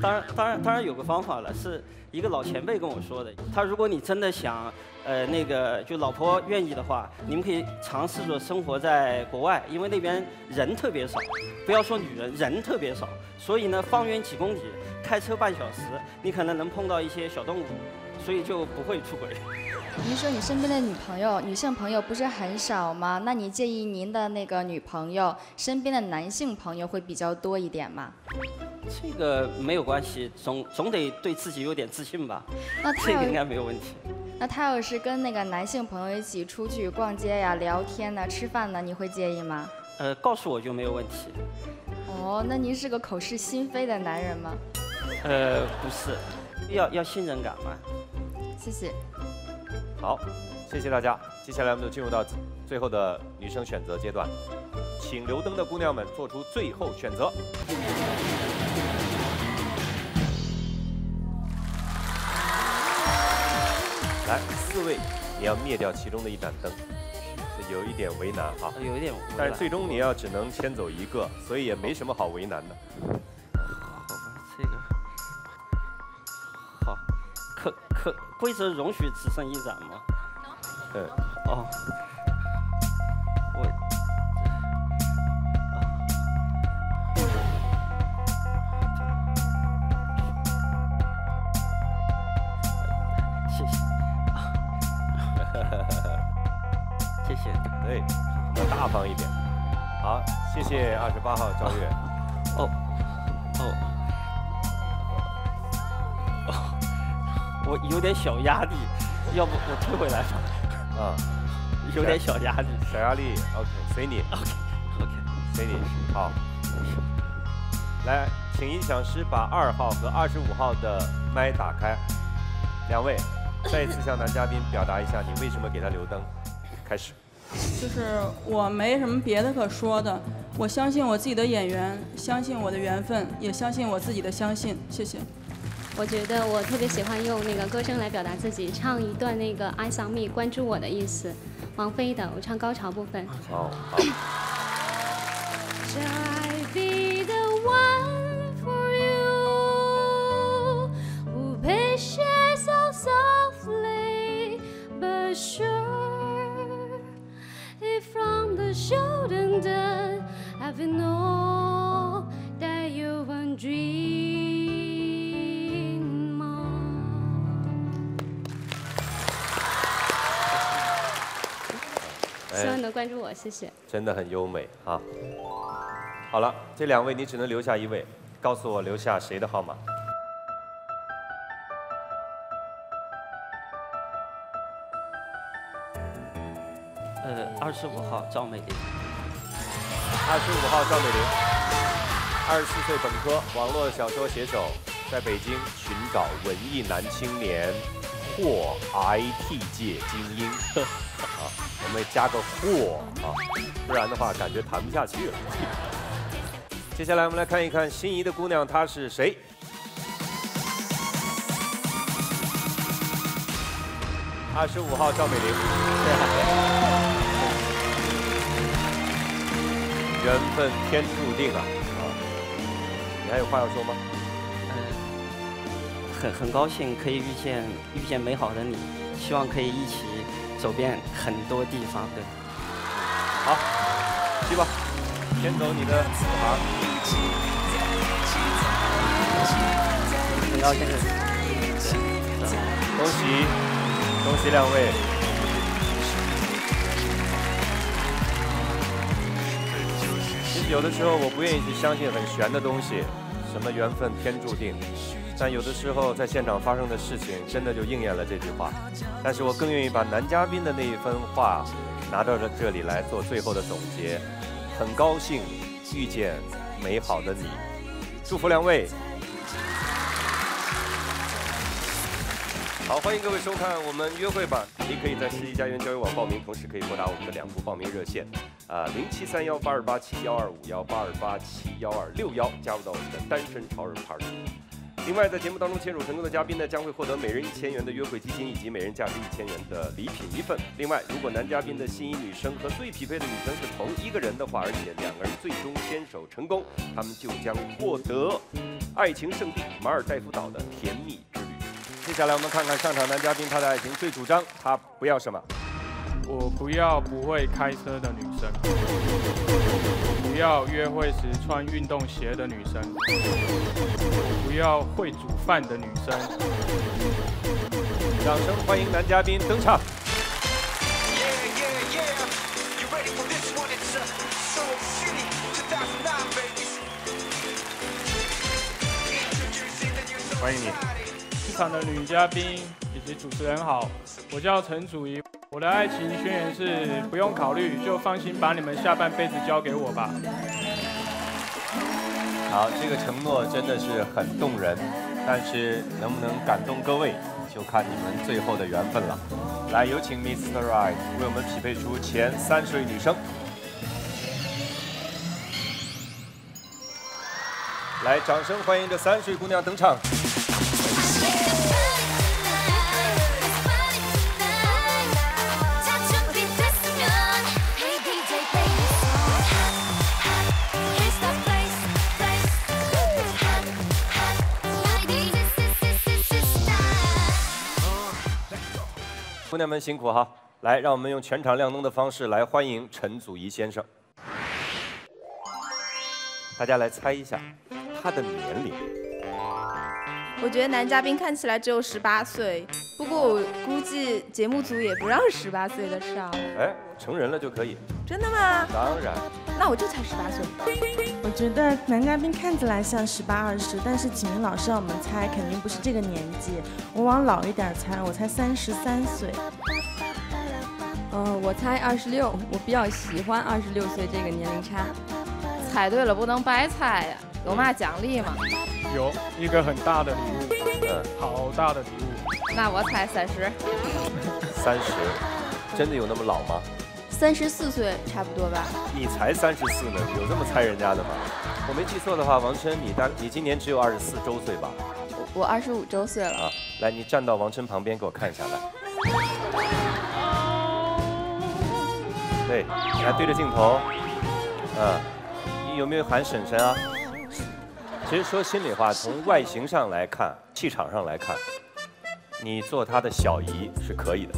当然，当然，当然有个方法了，是一个老前辈跟我说的。他如果你真的想，呃，那个就老婆愿意的话，你们可以尝试着生活在国外，因为那边人特别少，不要说女人，人特别少，所以呢，方圆几公里，开车半小时，你可能能碰到一些小动物，所以就不会出轨。您说你身边的女朋友、女性朋友不是很少吗？那你介意您的那个女朋友身边的男性朋友会比较多一点吗？这个没有关系，总总得对自己有点自信吧。那他这个应该没有问题。那他要是跟那个男性朋友一起出去逛街呀、聊天呢、吃饭呢，你会介意吗？呃，告诉我就没有问题。哦，那您是个口是心非的男人吗？呃，不是，要要信任感嘛。谢谢。好，谢谢大家。接下来我们就进入到最后的女生选择阶段，请留灯的姑娘们做出最后选择。来，四位，你要灭掉其中的一盏灯，这有一点为难哈。有一点为难但是最终你要只能牵走一个，所以也没什么好为难的。可可规则容许只剩一盏吗？对。哦，我谢谢，谢谢，对，要大方一点。好，谢谢二十八号赵月。哦，哦，哦，我有点小压力，要不我退回来吧？啊，有点小压力，小压力，OK，随你。OK，OK，随你。好，来，请音响师把二号和二十五号的麦打开。两位，再一次向男嘉宾表达一下你为什么给他留灯。开始。就是我没什么别的可说的，我相信我自己的演员，相信我的缘分，也相信我自己的相信。谢谢。我觉得我特别喜欢用那个歌声来表达自己，唱一段那个 “Eyes on me”，关注我的意思。王菲的，我唱高潮部分。好，好。Shall 关注我，谢谢。真的很优美啊！好了，这两位你只能留下一位，告诉我留下谁的号码？呃，二十五号赵美玲。二十五号赵美玲，二十四岁本科，网络小说写手，在北京寻找文艺男青年或 IT 界精英。我们加个或啊，不然的话感觉谈不下去了。接下来我们来看一看心仪的姑娘她是谁。二十五号赵美玲，缘分天注定啊！啊，你还有话要说吗？嗯很很高兴可以遇见遇见美好的你，希望可以一起走遍很多地方。对，好，去吧，先走你的四行。很高兴，恭喜，恭喜两位。其实有的时候我不愿意去相信很玄的东西，什么缘分天注定。但有的时候在现场发生的事情，真的就应验了这句话。但是我更愿意把男嘉宾的那一番话拿到了这里来做最后的总结。很高兴遇见美好的你，祝福两位。好，欢迎各位收看我们约会吧。你可以在世纪佳缘交友网报名，同时可以拨打我们的两部报名热线，啊，零七三幺八二八七幺二五幺八二八七幺二六幺，加入到我们的单身超人 party。另外，在节目当中牵手成功的嘉宾呢，将会获得每人一千元的约会基金以及每人价值一千元的礼品一份。另外，如果男嘉宾的心仪女生和最匹配的女生是同一个人的话，而且两个人最终牵手成功，他们就将获得爱情圣地马尔代夫岛的甜蜜之旅。接下来我们看看上场男嘉宾他的爱情最主张，他不要什么？我不要不会开车的女生，不要约会时穿运动鞋的女生，不要会煮饭的女生。掌声欢迎男嘉宾登场。欢迎你，现场的女嘉宾以及主持人好，我叫陈祖仪，我的爱情宣言是不用考虑，就放心把你们下半辈子交给我吧。好，这个承诺真的是很动人，但是能不能感动各位，就看你们最后的缘分了。来，有请 Mr. Right 为我们匹配出前三十位女生。来，掌声欢迎这三十位姑娘登场。娘们辛苦哈！来，让我们用全场亮灯的方式来欢迎陈祖仪先生。大家来猜一下他的年龄。我觉得男嘉宾看起来只有十八岁，不过我估计节目组也不让十八岁的上。哎，成人了就可以。真的吗？当然。那我就才十八岁。我觉得男嘉宾看起来像十八二十，但是启明老师让我们猜，肯定不是这个年纪。我往老一点猜，我才三十三岁。呃，我猜二十六，我比较喜欢二十六岁这个年龄差。猜对了不能白猜呀，有嘛奖励吗？有一个很大的礼物，嗯，好大的礼物。那我猜三十。三十，真的有那么老吗？三十四岁差不多吧。你才三十四呢，有这么猜人家的吗？我没记错的话，王琛，你大你今年只有二十四周岁吧？我二十五周岁了。啊，来，你站到王琛旁边给我看一下来。对，来对着镜头，嗯，你有没有喊婶婶啊？其实说心里话，从外形上来看，气场上来看，你做他的小姨是可以的。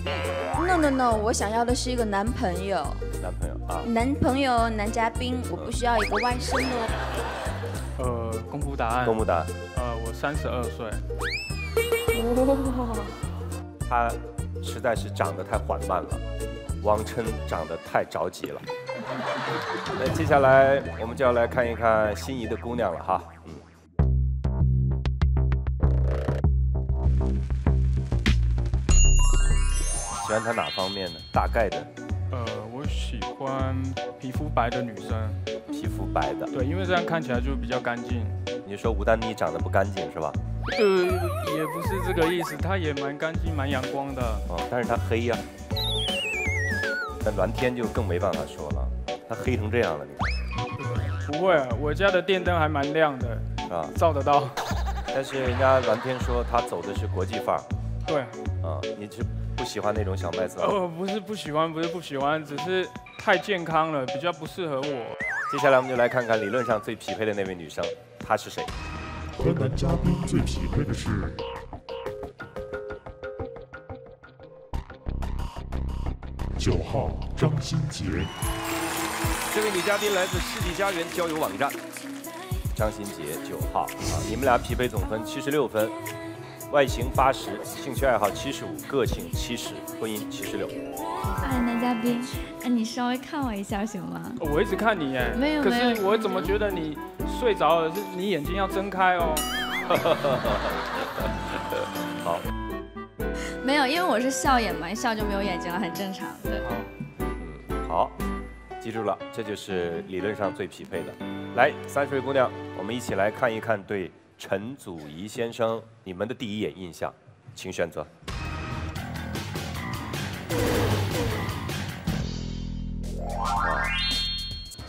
No No No，我想要的是一个男朋友。男朋友啊？男朋友，男嘉宾，我不需要一个外甥哦。呃，公布答案。公布答案。呃，我三十二岁。他实在是长得太缓慢了，王琛长得太着急了。那接下来我们就要来看一看心仪的姑娘了哈，喜欢她哪方面呢？大概的。呃，我喜欢皮肤白的女生。皮肤白的。对，因为这样看起来就比较干净。你说吴丹妮长得不干净是吧？呃，也不是这个意思，她也蛮干净、蛮阳光的。哦，但是她黑呀。那蓝天就更没办法说了，她黑成这样了，你看。不会啊，我家的电灯还蛮亮的，啊，照得到。但是人家蓝天说他走的是国际范儿。对。啊，你是不喜欢那种小麦色？哦，不是不喜欢，不是不喜欢，只是太健康了，比较不适合我。接下来我们就来看看理论上最匹配的那位女生，她是谁？和男嘉宾最匹配的是九号张新杰。这位女嘉宾来自世纪佳缘交友网站，张新杰九号啊，你们俩匹配总分七十六分，外形八十，兴趣爱好七十五，个性七十，婚姻七十六。哎，男嘉宾，哎，你稍微看我一下行吗？我一直看你哎，没有没有。可是我怎么觉得你睡着了？是你眼睛要睁开哦。好，没有，因为我是笑眼嘛，一笑就没有眼睛了，很正常。对，嗯，好，记住了，这就是理论上最匹配的。来，三十位姑娘，我们一起来看一看对陈祖仪先生你们的第一眼印象，请选择。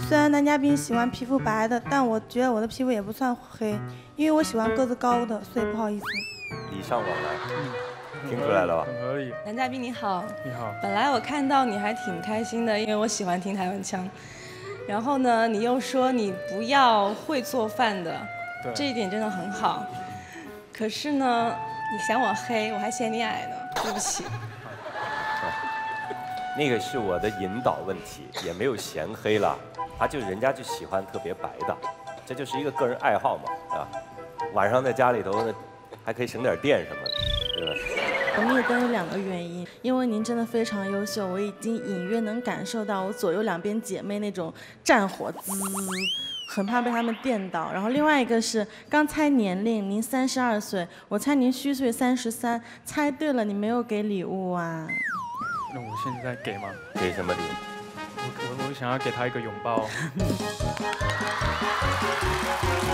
虽然男嘉宾喜欢皮肤白的，但我觉得我的皮肤也不算黑，因为我喜欢个子高的，所以不好意思。礼尚往来，听出来了吧？很合理。男嘉宾你好，你好。本来我看到你还挺开心的，因为我喜欢听台湾腔。然后呢，你又说你不要会做饭的，这一点真的很好。可是呢，你嫌我黑，我还嫌你矮呢，对不起。那个是我的引导问题，也没有嫌黑了。他就人家就喜欢特别白的，这就是一个个人爱好嘛，啊，晚上在家里头呢，还可以省点电什么的，对吧？我灭灯有两个原因，因为您真的非常优秀，我已经隐约能感受到我左右两边姐妹那种战火滋，很怕被他们电到。然后另外一个是刚猜年龄，您三十二岁，我猜您虚岁三十三，猜对了，你没有给礼物啊？那我现在给吗？给什么礼物？我我想要给他一个拥抱。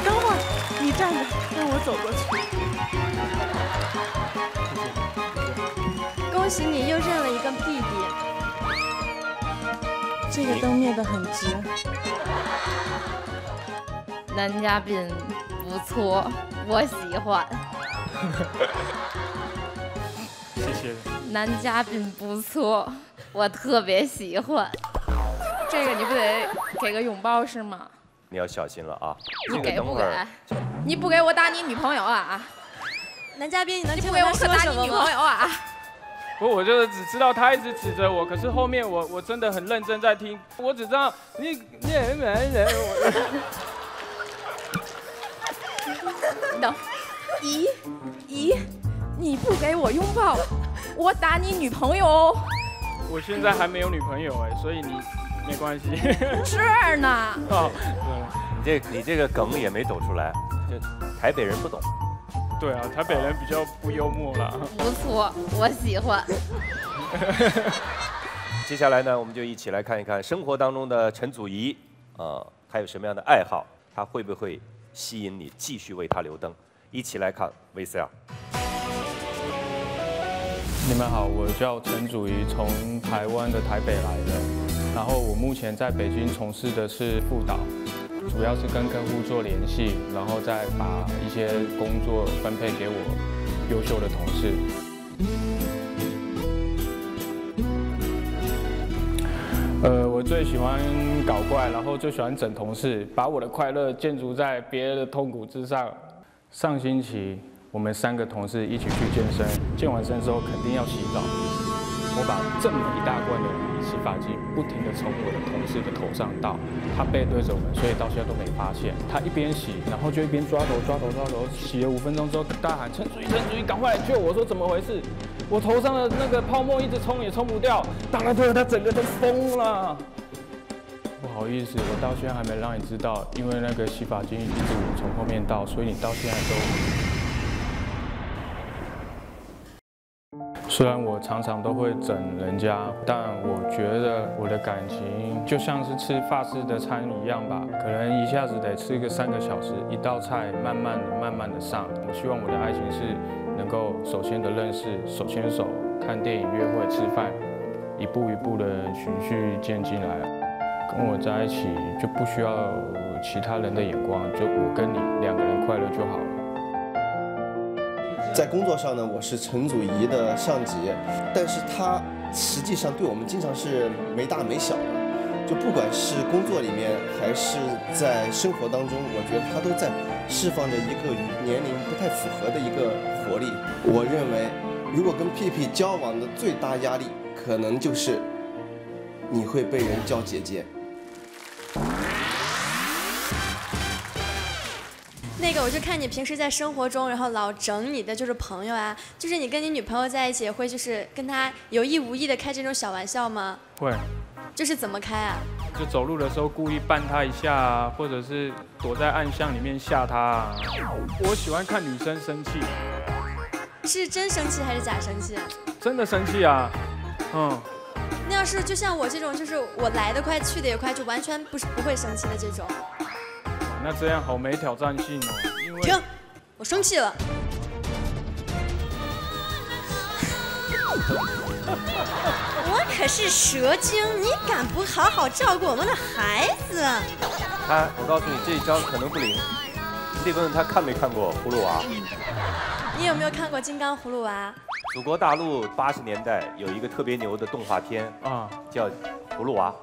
等会儿，你站着，让我走过去。恭喜你又认了一个弟弟。这个灯灭得很直。男嘉宾不错，我喜欢。谢谢。男嘉宾不错，我特别喜欢。这个你不得给个拥抱是吗？你要小心了啊！你给不给？你不给我打你女朋友啊！男嘉宾，你能不给我说打你女朋友啊！不，我就是只知道他一直指着我，可是后面我我真的很认真在听，我只知道你你很男人。等，咦咦，你不给我拥抱，我打你女朋友哦！我现在还没有女朋友哎，所以你。没关系，是呢。哦，对，你这你这个梗也没抖出来，就台北人不懂。对啊，台北人比较不幽默了。不错，我喜欢。接下来呢，我们就一起来看一看生活当中的陈祖仪，啊，他有什么样的爱好？他会不会吸引你继续为他留灯？一起来看 VCR。你们好，我叫陈祖瑜，从台湾的台北来的。然后我目前在北京从事的是副导，主要是跟客户做联系，然后再把一些工作分配给我优秀的同事。呃，我最喜欢搞怪，然后最喜欢整同事，把我的快乐建筑在别人的痛苦之上。上星期我们三个同事一起去健身，健完身之后肯定要洗澡，我把这么一大罐的。洗发精不停地从我的同事的头上倒，他背对着我们，所以到现在都没发现。他一边洗，然后就一边抓头抓头抓头，洗了五分钟之后大喊：“陈主席，陈主席，赶快来救我！”说怎么回事？我头上的那个泡沫一直冲也冲不掉。当然，对了，他整个都疯了。不好意思，我到现在还没让你知道，因为那个洗发精一直从后面倒，所以你到现在都。虽然我常常都会整人家，但我觉得我的感情就像是吃法式的餐一样吧，可能一下子得吃个三个小时，一道菜慢慢的、慢慢的上。我希望我的爱情是能够首先的认识，手牵手看电影、约会、吃饭，一步一步的循序渐进来。跟我在一起就不需要其他人的眼光，就我跟你两个人快乐就好了。在工作上呢，我是陈祖仪的上级，但是他实际上对我们经常是没大没小的，就不管是工作里面还是在生活当中，我觉得他都在释放着一个与年龄不太符合的一个活力。我认为，如果跟屁屁交往的最大压力，可能就是你会被人叫姐姐。那个，我就看你平时在生活中，然后老整你的就是朋友啊，就是你跟你女朋友在一起，会就是跟她有意无意的开这种小玩笑吗？会，就是怎么开啊？就走路的时候故意绊她一下啊，或者是躲在暗巷里面吓她啊。我喜欢看女生生气，是真生气还是假生气？真的生气啊，嗯。那要是就像我这种，就是我来得快去得也快，就完全不是不会生气的这种。那这样好没挑战性哦。因为停，我生气了。我可是蛇精，你敢不好好照顾我们的孩子？他，我告诉你，这一招可能不灵。你得问问他看没看过《葫芦娃》。你有没有看过《金刚葫芦娃》？祖国大陆八十年代有一个特别牛的动画片啊，叫《葫芦娃》，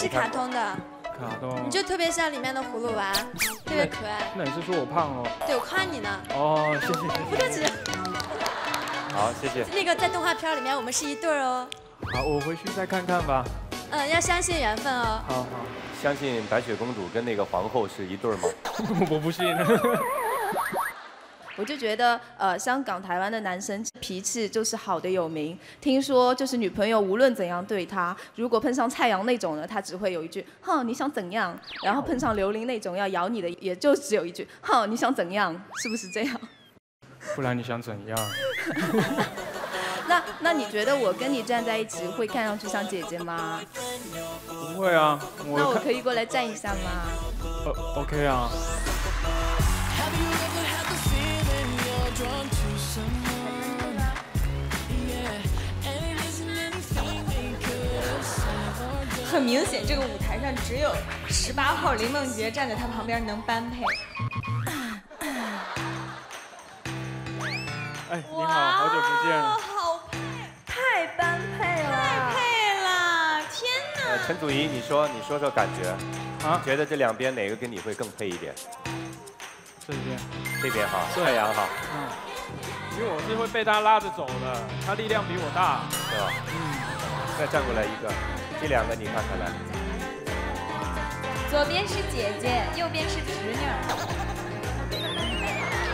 是卡通的。卡通。你就特别像里面的葫芦娃，特别可爱。那你是说我胖哦？对，我夸你呢。哦，谢谢谢谢。不客气。好，谢谢。那个在动画片里面，我们是一对儿哦。好，我回去再看看吧。嗯，要相信缘分哦。好好。相信白雪公主跟那个皇后是一对吗？我不信。我就觉得，呃，香港、台湾的男生脾气就是好的有名。听说就是女朋友无论怎样对他，如果碰上蔡阳那种呢，他只会有一句“哼，你想怎样”；然后碰上刘玲那种要咬你的，也就只有一句“哼，你想怎样”，是不是这样？不然你想怎样？那那你觉得我跟你站在一起会看上去像姐姐吗？不会啊。那我可以过来站一下吗？呃，OK 啊。很明显，这个舞台上只有十八号林梦洁站在他旁边能般配。哎，你好，好久不见。好配，太般配了，太配了！天哪！陈祖仪，你说，你说说感觉啊？觉得这两边哪个跟你会更配一点？这边。这边好，太阳好。嗯。因为我是会被他拉着走的，他力量比我大，对吧？嗯。再站过来一个。这两个你看看来，左边是姐姐，右边是侄女。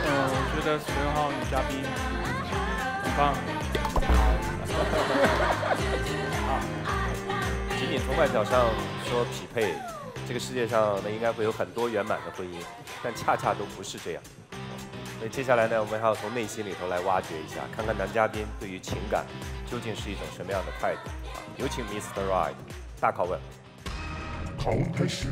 嗯，我觉得十六号女嘉宾很棒。好，仅仅从外表上说匹配，这个世界上呢应该会有很多圆满的婚姻，但恰恰都不是这样。所以接下来呢，我们还要从内心里头来挖掘一下，看看男嘉宾对于情感究竟是一种什么样的态度。有请 Mr. Right，大拷问。拷问开始，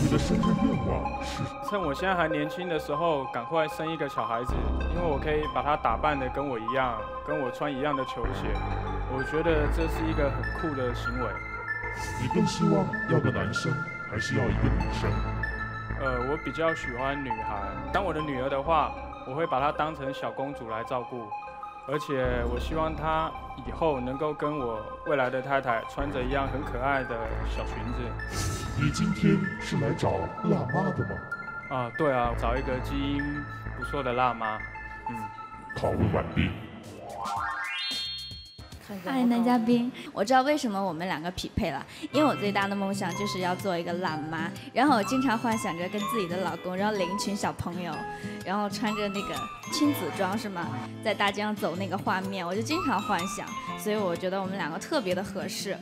你的生日愿望是？趁我现在还年轻的时候，赶快生一个小孩子，因为我可以把他打扮的跟我一样，跟我穿一样的球鞋。我觉得这是一个很酷的行为。你更希望要个男生，还是要一个女生？呃，我比较喜欢女孩。当我的女儿的话，我会把她当成小公主来照顾。而且我希望她以后能够跟我未来的太太穿着一样很可爱的小裙子。你今天是来找辣妈的吗？啊，对啊，找一个基因不错的辣妈。嗯，考问完毕。嗨，男嘉宾，我知道为什么我们两个匹配了，因为我最大的梦想就是要做一个辣妈，然后我经常幻想着跟自己的老公，然后领一群小朋友，然后穿着那个亲子装是吗，在大街上走那个画面，我就经常幻想，所以我觉得我们两个特别的合适。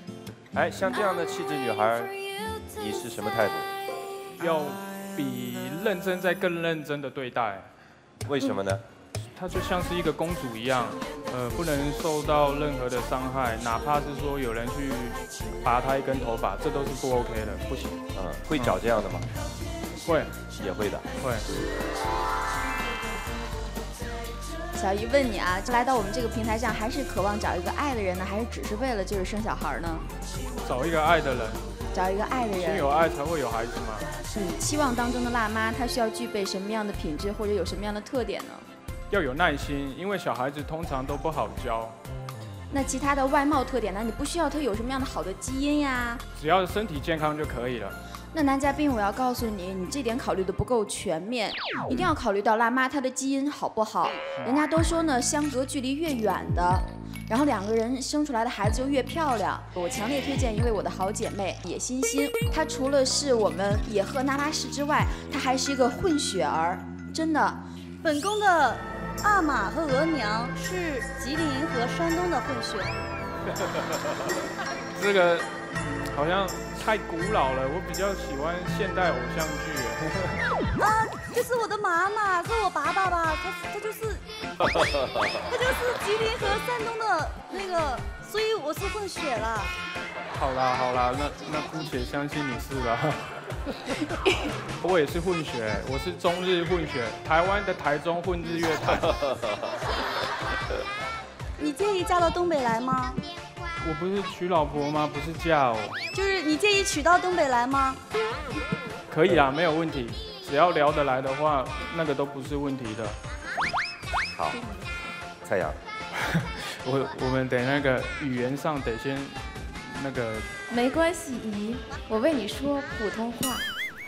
哎，像这样的气质女孩，你是什么态度？要比认真再更认真的对待。为什么呢？她就像是一个公主一样。呃，不能受到任何的伤害，哪怕是说有人去拔她一根头发，这都是不 OK 的，不行。嗯，会找这样的吗？会，也会的。会。小姨问你啊，来到我们这个平台上，还是渴望找一个爱的人呢，还是只是为了就是生小孩呢？找一个爱的人。找一个爱的人。先有爱才会有孩子吗。你期望当中的辣妈，她需要具备什么样的品质，或者有什么样的特点呢？要有耐心，因为小孩子通常都不好教。那其他的外貌特点呢？你不需要他有什么样的好的基因呀？只要身体健康就可以了。那男嘉宾，我要告诉你，你这点考虑的不够全面，一定要考虑到辣妈她的基因好不好。人家都说呢，相隔距离越远的，然后两个人生出来的孩子就越漂亮。我强烈推荐一位我的好姐妹野欣欣，她除了是我们野鹤那拉氏之外，她还是一个混血儿，真的。本宫的阿玛和额娘是吉林和山东的混血。这个好像。太古老了，我比较喜欢现代偶像剧。啊，这是我的妈妈，是我爸爸吧？他他就是，他就是吉林和山东的那个，所以我是混血了。好啦好啦，那那姑且相信你是吧。我也是混血，我是中日混血，台湾的台中混日月潭。你介意嫁到东北来吗？我不是娶老婆吗？不是嫁哦。就是你介意娶到东北来吗？可以啊，没有问题，只要聊得来的话，那个都不是问题的。好，蔡阳，我我们得那个语言上得先那个。没关系，姨，我为你说普通话。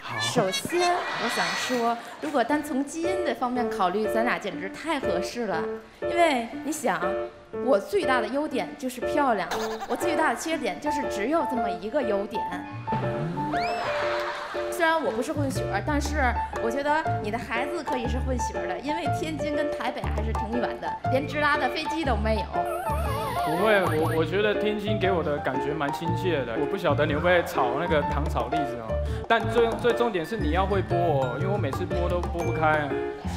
好。首先，我想说，如果单从基因的方面考虑，咱俩简直太合适了，因为你想。我最大的优点就是漂亮，我最大的缺点就是只有这么一个优点。虽然我不是混血儿，但是我觉得你的孩子可以是混血儿的，因为天津跟台北还是挺远的，连直达的飞机都没有。不会，我我觉得天津给我的感觉蛮亲切的。我不晓得你会不会炒那个糖炒栗子哦，但最最重点是你要会剥哦，因为我每次剥都剥不开。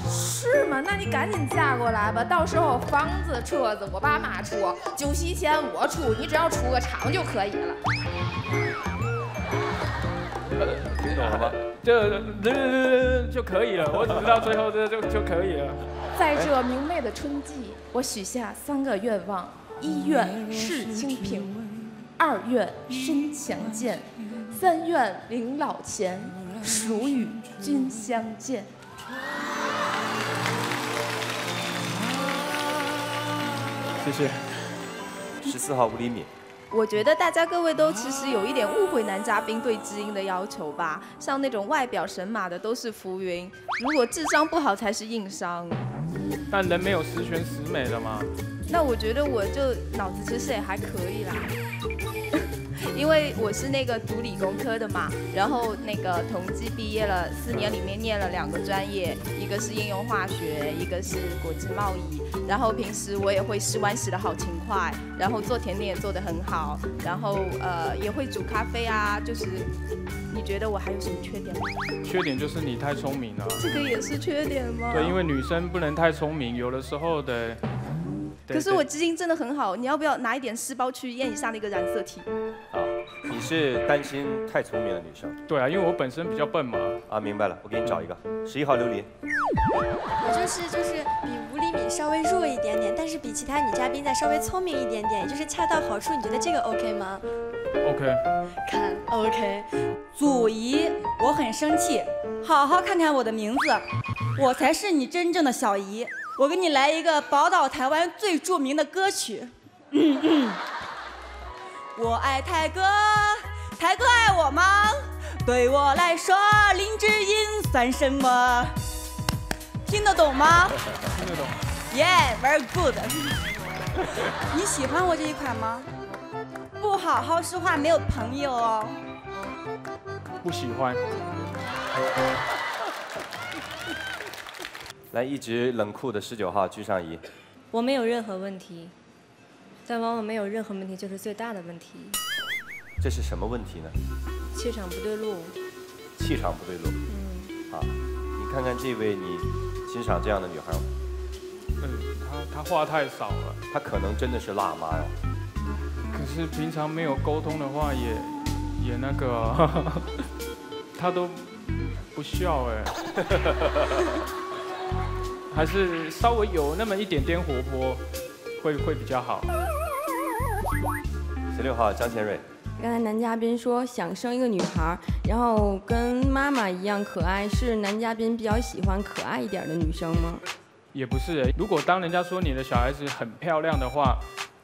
是吗？那你赶紧嫁过来吧，到时候房子车子我爸妈出，酒席钱我出，你只要出个场就可以了。听懂了吗？这这就可以了，我只知道最后这就就可以了。在这明媚的春季，我许下三个愿望：一愿世清平，二愿身强健，三愿临老前，属与君相见。谢谢。十四号五厘米。我觉得大家各位都其实有一点误会男嘉宾对知音的要求吧，像那种外表神马的都是浮云，如果智商不好才是硬伤。但人没有十全十美的嘛。那我觉得我就脑子其实也还可以啦。因为我是那个读理工科的嘛，然后那个同济毕业了四年，里面念了两个专业，一个是应用化学，一个是国际贸易。然后平时我也会洗碗洗的好勤快，然后做甜点也做得很好，然后呃也会煮咖啡啊。就是你觉得我还有什么缺点吗？缺点就是你太聪明了。这个也是缺点吗？对，因为女生不能太聪明，有的时候的。可是我基因真的很好，你要不要拿一点试包去验一下那个染色体？啊，你是担心太聪明的女生？对啊，因为我本身比较笨嘛。啊，明白了，我给你找一个，十一号琉璃。我就是就是比五厘米稍微弱一点点，但是比其他女嘉宾再稍微聪明一点点，也就是恰到好处。你觉得这个 OK 吗？OK。看 OK。祖姨，我很生气，好好看看我的名字，我才是你真正的小姨。我给你来一个宝岛台湾最著名的歌曲。我爱台哥，台哥爱我吗？对我来说，林志颖算什么？听得懂吗？听得懂。Yeah，very good。你喜欢我这一款吗？不好好说话，没有朋友哦。不喜欢。来，一直冷酷的十九号居上仪。我没有任何问题，但往往没有任何问题就是最大的问题。这是什么问题呢？气场不对路。气场不对路。嗯。好，你看看这位你欣赏这样的女孩吗？嗯，她她话太少了，她可能真的是辣妈呀。可是平常没有沟通的话，也也那个，她都不笑哎，还是稍微有那么一点点活泼，会会比较好。十六号张贤瑞，刚才男嘉宾说想生一个女孩，然后跟妈妈一样可爱，是男嘉宾比较喜欢可爱一点的女生吗？也不是哎，如果当人家说你的小孩子很漂亮的话，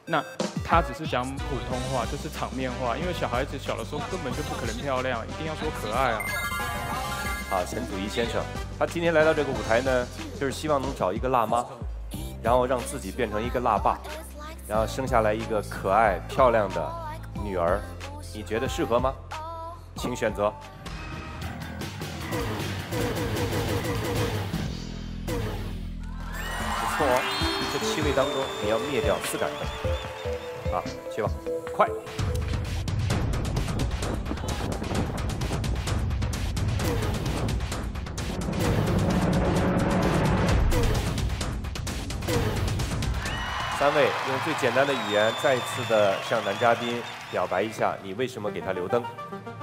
那他只是讲普通话，就是场面话，因为小孩子小的时候根本就不可能漂亮，一定要说可爱啊。啊，陈祖仪先生，他今天来到这个舞台呢，就是希望能找一个辣妈，然后让自己变成一个辣爸，然后生下来一个可爱漂亮的女儿，你觉得适合吗？请选择。不错哦，这七位当中你要灭掉四盏灯，啊，去吧，快！三位用最简单的语言再一次的向男嘉宾表白一下，你为什么给他留灯？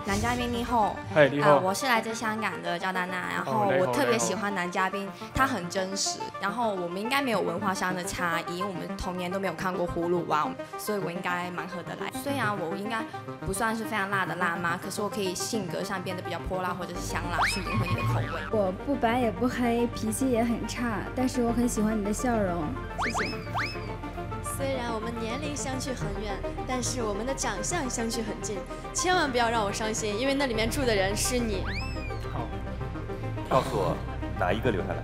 男嘉宾你好，嗨你好呃我是来自香港的赵丹娜，然后我特别喜欢男嘉宾，他很真实，然后我们应该没有文化上的差异，因为我们童年都没有看过葫芦娃，所以我应该蛮合得来。虽然我应该不算是非常辣的辣妈，可是我可以性格上变得比较泼辣或者是香辣，去迎合你的口味。我不白也不黑，脾气也很差，但是我很喜欢你的笑容，谢谢。虽然我们年龄相距很远，但是我们的长相相距很近。千万不要让我伤心，因为那里面住的人是你。好告诉我哪一个留下来？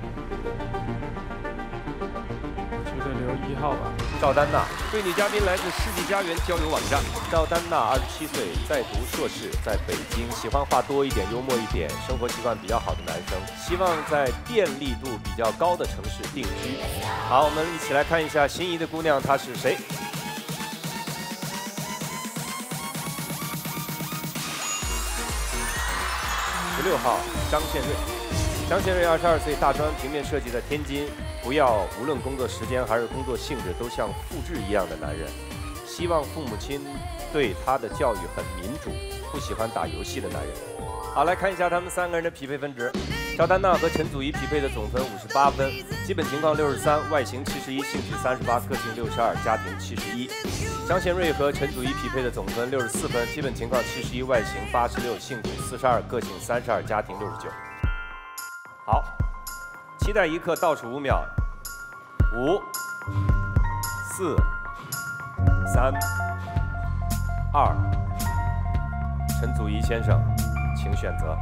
一号吧。赵丹娜，对女嘉宾来自世纪佳缘交友网站。赵丹娜，二十七岁，在读硕士，在北京，喜欢话多一点、幽默一点，生活习惯比较好的男生，希望在便利度比较高的城市定居。好，我们一起来看一下心仪的姑娘，她是谁？十六号张宪瑞，张宪瑞二十二岁，大专平面设计在天津。不要无论工作时间还是工作性质都像复制一样的男人，希望父母亲对他的教育很民主，不喜欢打游戏的男人。好，来看一下他们三个人的匹配分值。赵丹娜和陈祖仪匹配的总分五十八分，基本情况六十三，外形七十一，兴趣三十八，个性六十二，家庭七十一。张贤瑞和陈祖仪匹配的总分六十四分，基本情况七十一，外形八十六，兴趣四十二，个性三十二，家庭六十九。好，期待一刻，倒数五秒，五、四、三、二，陈祖仪先生，请选择。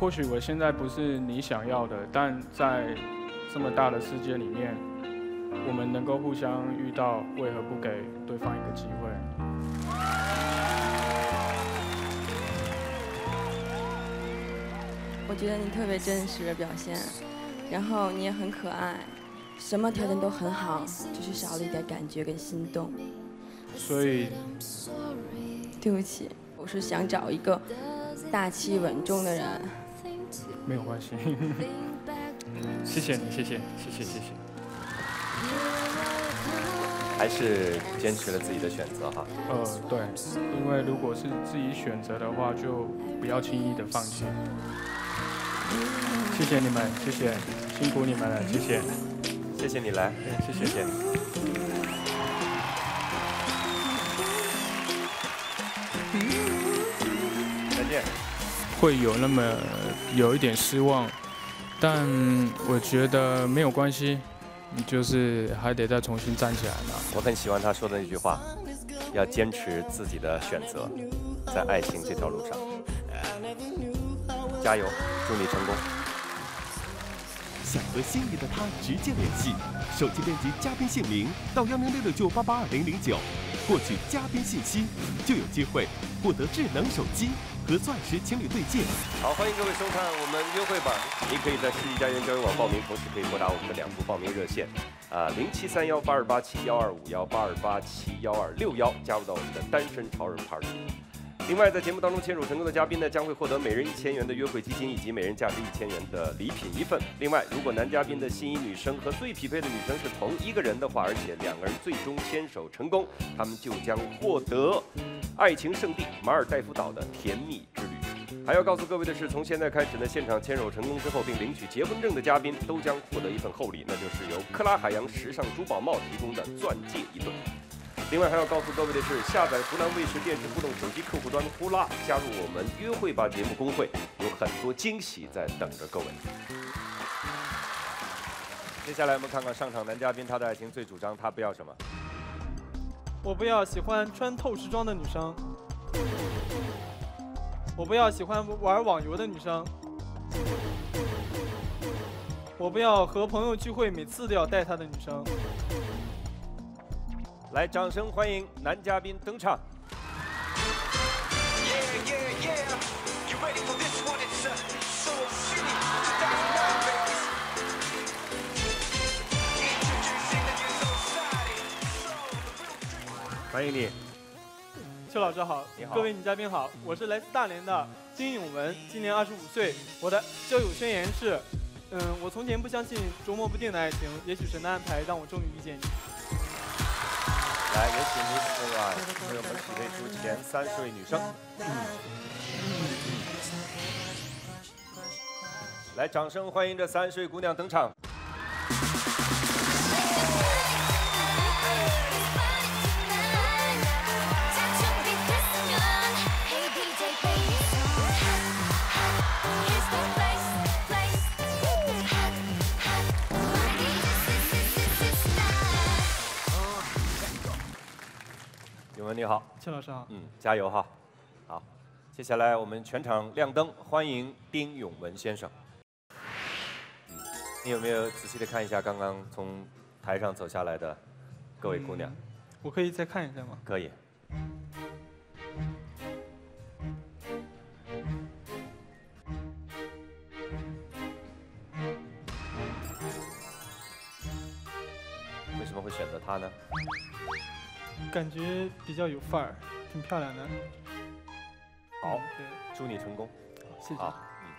或许我现在不是你想要的，但在这么大的世界里面，我们能够互相遇到，为何不给对方一个机会？我觉得你特别真实的表现，然后你也很可爱，什么条件都很好，就是少了一点感觉跟心动。所以对不起，我是想找一个大气稳重的人。没有关系，谢谢你，谢谢，谢谢，谢谢。还是坚持了自己的选择哈。呃，对，因为如果是自己选择的话，就不要轻易的放弃。谢谢你们，谢谢，辛苦你们了，谢谢，谢谢你来，谢谢，谢谢你。再见。会有那么有一点失望，但我觉得没有关系，就是还得再重新站起来嘛。我很喜欢他说的那句话，要坚持自己的选择，在爱情这条路上，加油，祝你成功。想和心仪的他直接联系，手机编辑嘉宾姓名到幺零六六九八八二零零九，获取嘉宾信息，就有机会获得智能手机和钻石情侣对戒。好，欢迎各位收看我们约会吧。您可以在世纪佳缘交友网报名，同时可以拨打我们的两部报名热线，啊，零七三幺八二八七幺二五幺八二八七幺二六幺，加入到我们的单身超人 Party。另外，在节目当中牵手成功的嘉宾呢，将会获得每人一千元的约会基金以及每人价值一千元的礼品一份。另外，如果男嘉宾的心仪女生和最匹配的女生是同一个人的话，而且两个人最终牵手成功，他们就将获得爱情圣地马尔代夫岛的甜蜜之旅。还要告诉各位的是，从现在开始呢，现场牵手成功之后并领取结婚证的嘉宾都将获得一份厚礼，那就是由克拉海洋时尚珠宝帽提供的钻戒一对。另外还要告诉各位的是，下载湖南卫视电视互动手机客户端呼啦，加入我们约会吧节目公会，有很多惊喜在等着各位。接下来我们看看上场男嘉宾他的爱情最主张，他不要什么？我不要喜欢穿透视装的女生，我不要喜欢玩网游的女生，我不要和朋友聚会每次都要带她的女生。来，掌声欢迎男嘉宾登场。欢迎你，邱老师好，你好。各位女嘉宾好，我是来自大连的金永文，今年二十五岁，我的交友宣言是，嗯，我从前不相信捉摸不定的爱情，也许神的安排让我终于遇见你。来，有请 Miss 啊，为我们匹配出前三十位女生。来，掌声欢迎这三十位姑娘登场。永文你好，邱老师好，嗯，加油哈！好，接下来我们全场亮灯，欢迎丁永文先生。嗯，你有没有仔细的看一下刚刚从台上走下来的各位姑娘？我可以再看一下吗？可以。为什么会选择她呢？感觉比较有范儿，挺漂亮的。好，对，祝你成功。谢谢。好，嗯，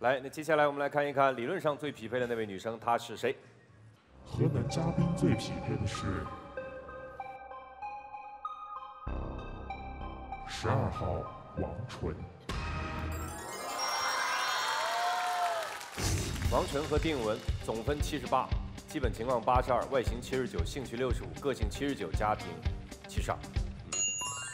来，那接下来我们来看一看理论上最匹配的那位女生，她是谁？河南嘉宾最匹配的是十二号王纯。王晨和丁文总分七十八，基本情况八十二，外形七十九，兴趣六十五，个性七十九，家庭七十二。嗯，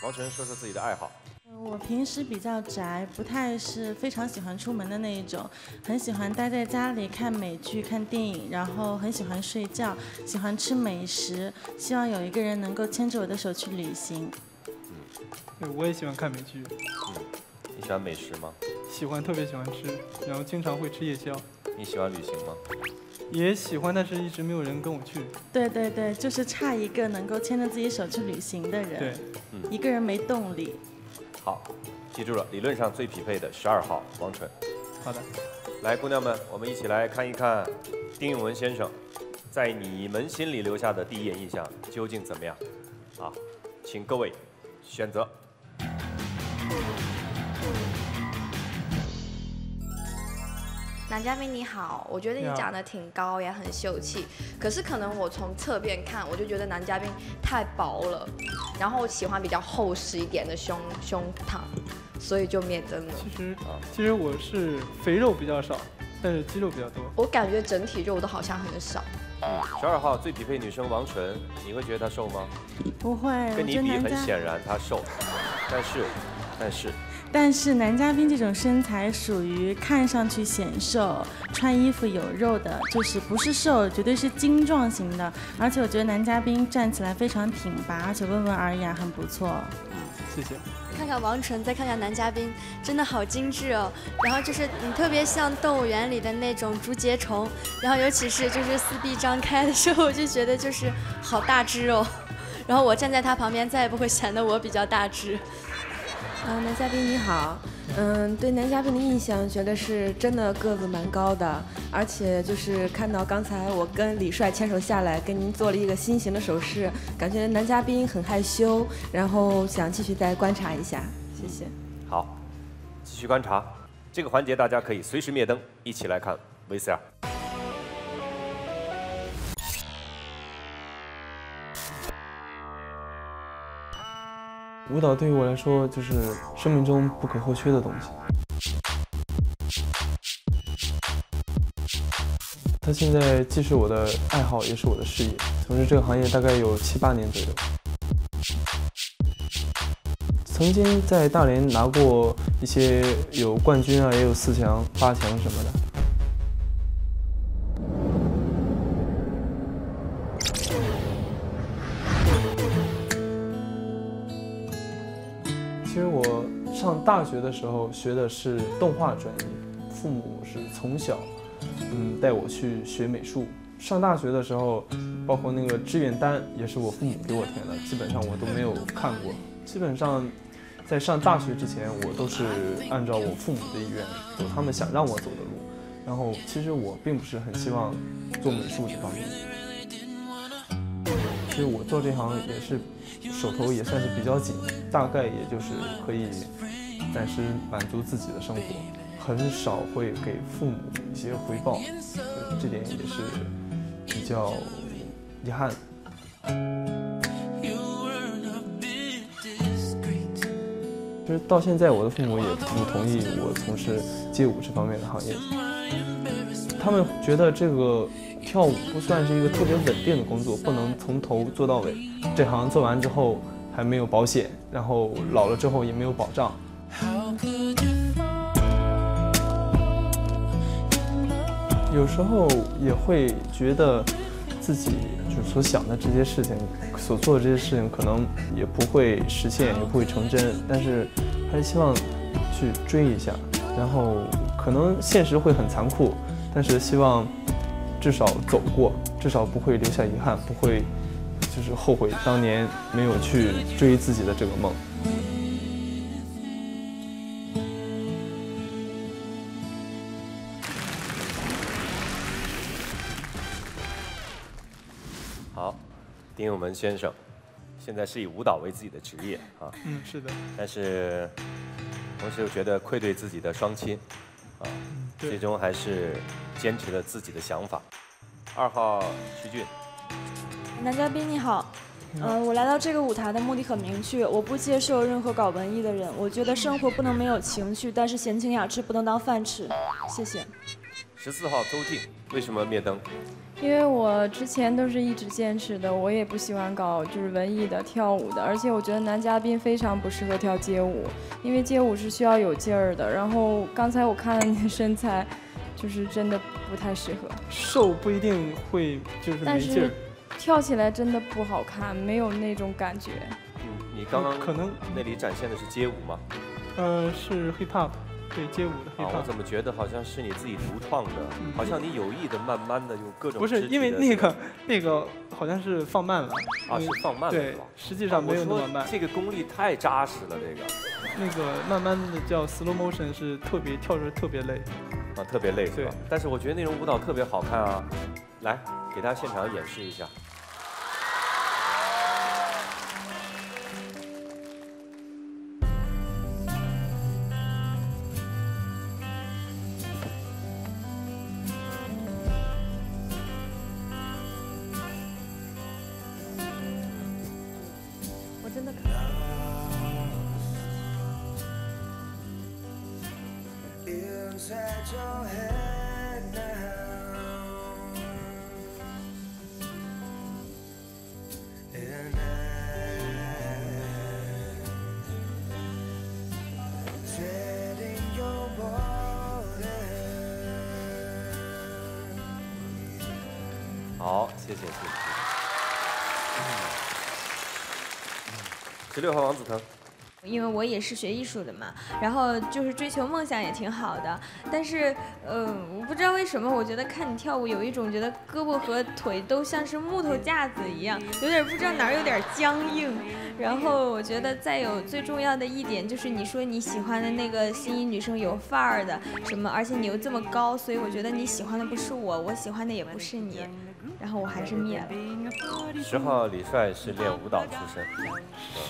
王晨说说自己的爱好。我平时比较宅，不太是非常喜欢出门的那一种，很喜欢待在家里看美剧、看电影，然后很喜欢睡觉，喜欢吃美食，希望有一个人能够牵着我的手去旅行。对，我也喜欢看美剧，嗯，你喜欢美食吗？喜欢特别喜欢吃，然后经常会吃夜宵。你喜欢旅行吗？也喜欢，但是一直没有人跟我去。对对对，就是差一个能够牵着自己手去旅行的人。对，嗯，一个人没动力。好，记住了，理论上最匹配的十二号王纯。好的。来，姑娘们，我们一起来看一看丁永文先生在你们心里留下的第一眼印象究竟怎么样？啊，请各位选择。男嘉宾你好，我觉得你长得挺高，也很秀气。可是可能我从侧边看，我就觉得男嘉宾太薄了，然后我喜欢比较厚实一点的胸胸膛，所以就灭灯了。其实啊，其实我是肥肉比较少，但是肌肉比较多。我感觉整体肉都好像很少。十二号最匹配女生王纯，你会觉得她瘦吗？不会，跟你比，很显然她瘦，但是，但是，但是男嘉宾这种身材属于看上去显瘦，穿衣服有肉的，就是不是瘦，绝对是精壮型的。而且我觉得男嘉宾站起来非常挺拔，而且温文尔雅，很不错。嗯谢谢。看看王纯，再看看男嘉宾，真的好精致哦。然后就是你特别像动物园里的那种竹节虫，然后尤其是就是四臂张开的时候，我就觉得就是好大只哦。然后我站在他旁边，再也不会显得我比较大只。啊，男嘉宾你好，嗯，对男嘉宾的印象觉得是真的个子蛮高的，而且就是看到刚才我跟李帅牵手下来，跟您做了一个心形的手势，感觉男嘉宾很害羞，然后想继续再观察一下。谢谢。好，继续观察。这个环节大家可以随时灭灯，一起来看 VCR。舞蹈对于我来说就是生命中不可或缺的东西。它现在既是我的爱好，也是我的事业。从事这个行业大概有七八年左右。曾经在大连拿过一些有冠军啊，也有四强、八强什么的。大学的时候学的是动画专业，父母是从小嗯带我去学美术。上大学的时候，包括那个志愿单也是我父母给我填的，基本上我都没有看过。基本上。在上大学之前，我都是按照我父母的意愿走他们想让我走的路。然后，其实我并不是很希望做美术这方面。其实我做这行也是手头也算是比较紧，大概也就是可以暂时满足自己的生活，很少会给父母一些回报，这点也是比较遗憾。其实到现在，我的父母也不同意我从事街舞这方面的行业。他们觉得这个跳舞不算是一个特别稳定的工作，不能从头做到尾。这行做完之后还没有保险，然后老了之后也没有保障。有时候也会觉得自己就所想的这些事情。所做的这些事情可能也不会实现，也不会成真，但是还是希望去追一下。然后可能现实会很残酷，但是希望至少走过，至少不会留下遗憾，不会就是后悔当年没有去追自己的这个梦。丁永文先生，现在是以舞蹈为自己的职业啊。嗯，是的。但是，同时又觉得愧对自己的双亲，啊，最终还是坚持了自己的想法。二号徐俊，男嘉宾你好，嗯，我来到这个舞台的目的很明确，我不接受任何搞文艺的人。我觉得生活不能没有情趣，但是闲情雅致不能当饭吃。谢谢。十四号周静，为什么灭灯？因为我之前都是一直坚持的，我也不喜欢搞就是文艺的跳舞的，而且我觉得男嘉宾非常不适合跳街舞，因为街舞是需要有劲儿的。然后刚才我看了你的身材，就是真的不太适合。瘦不一定会就是没劲儿，跳起来真的不好看，没有那种感觉。嗯，你刚刚可能那里展现的是街舞吗？呃，是 hip hop。对街舞的，啊，我怎么觉得好像是你自己独创的？好像你有意的慢慢的用各种不是因为那个那个好像是放慢了啊，是放慢了对，实际上没有那么慢。这个功力太扎实了，这个那个慢慢的叫 slow motion 是特别跳着特别累啊，特别累是吧，但是我觉得那种舞蹈特别好看啊，来给大家现场演示一下。十六号王子腾。因为我也是学艺术的嘛，然后就是追求梦想也挺好的，但是，呃，我不知道为什么，我觉得看你跳舞有一种觉得胳膊和腿都像是木头架子一样，有点不知道哪儿有点僵硬。然后我觉得再有最重要的一点就是你说你喜欢的那个心仪女生有范儿的什么，而且你又这么高，所以我觉得你喜欢的不是我，我喜欢的也不是你。然后我还是灭了。十号李帅是练舞蹈出身，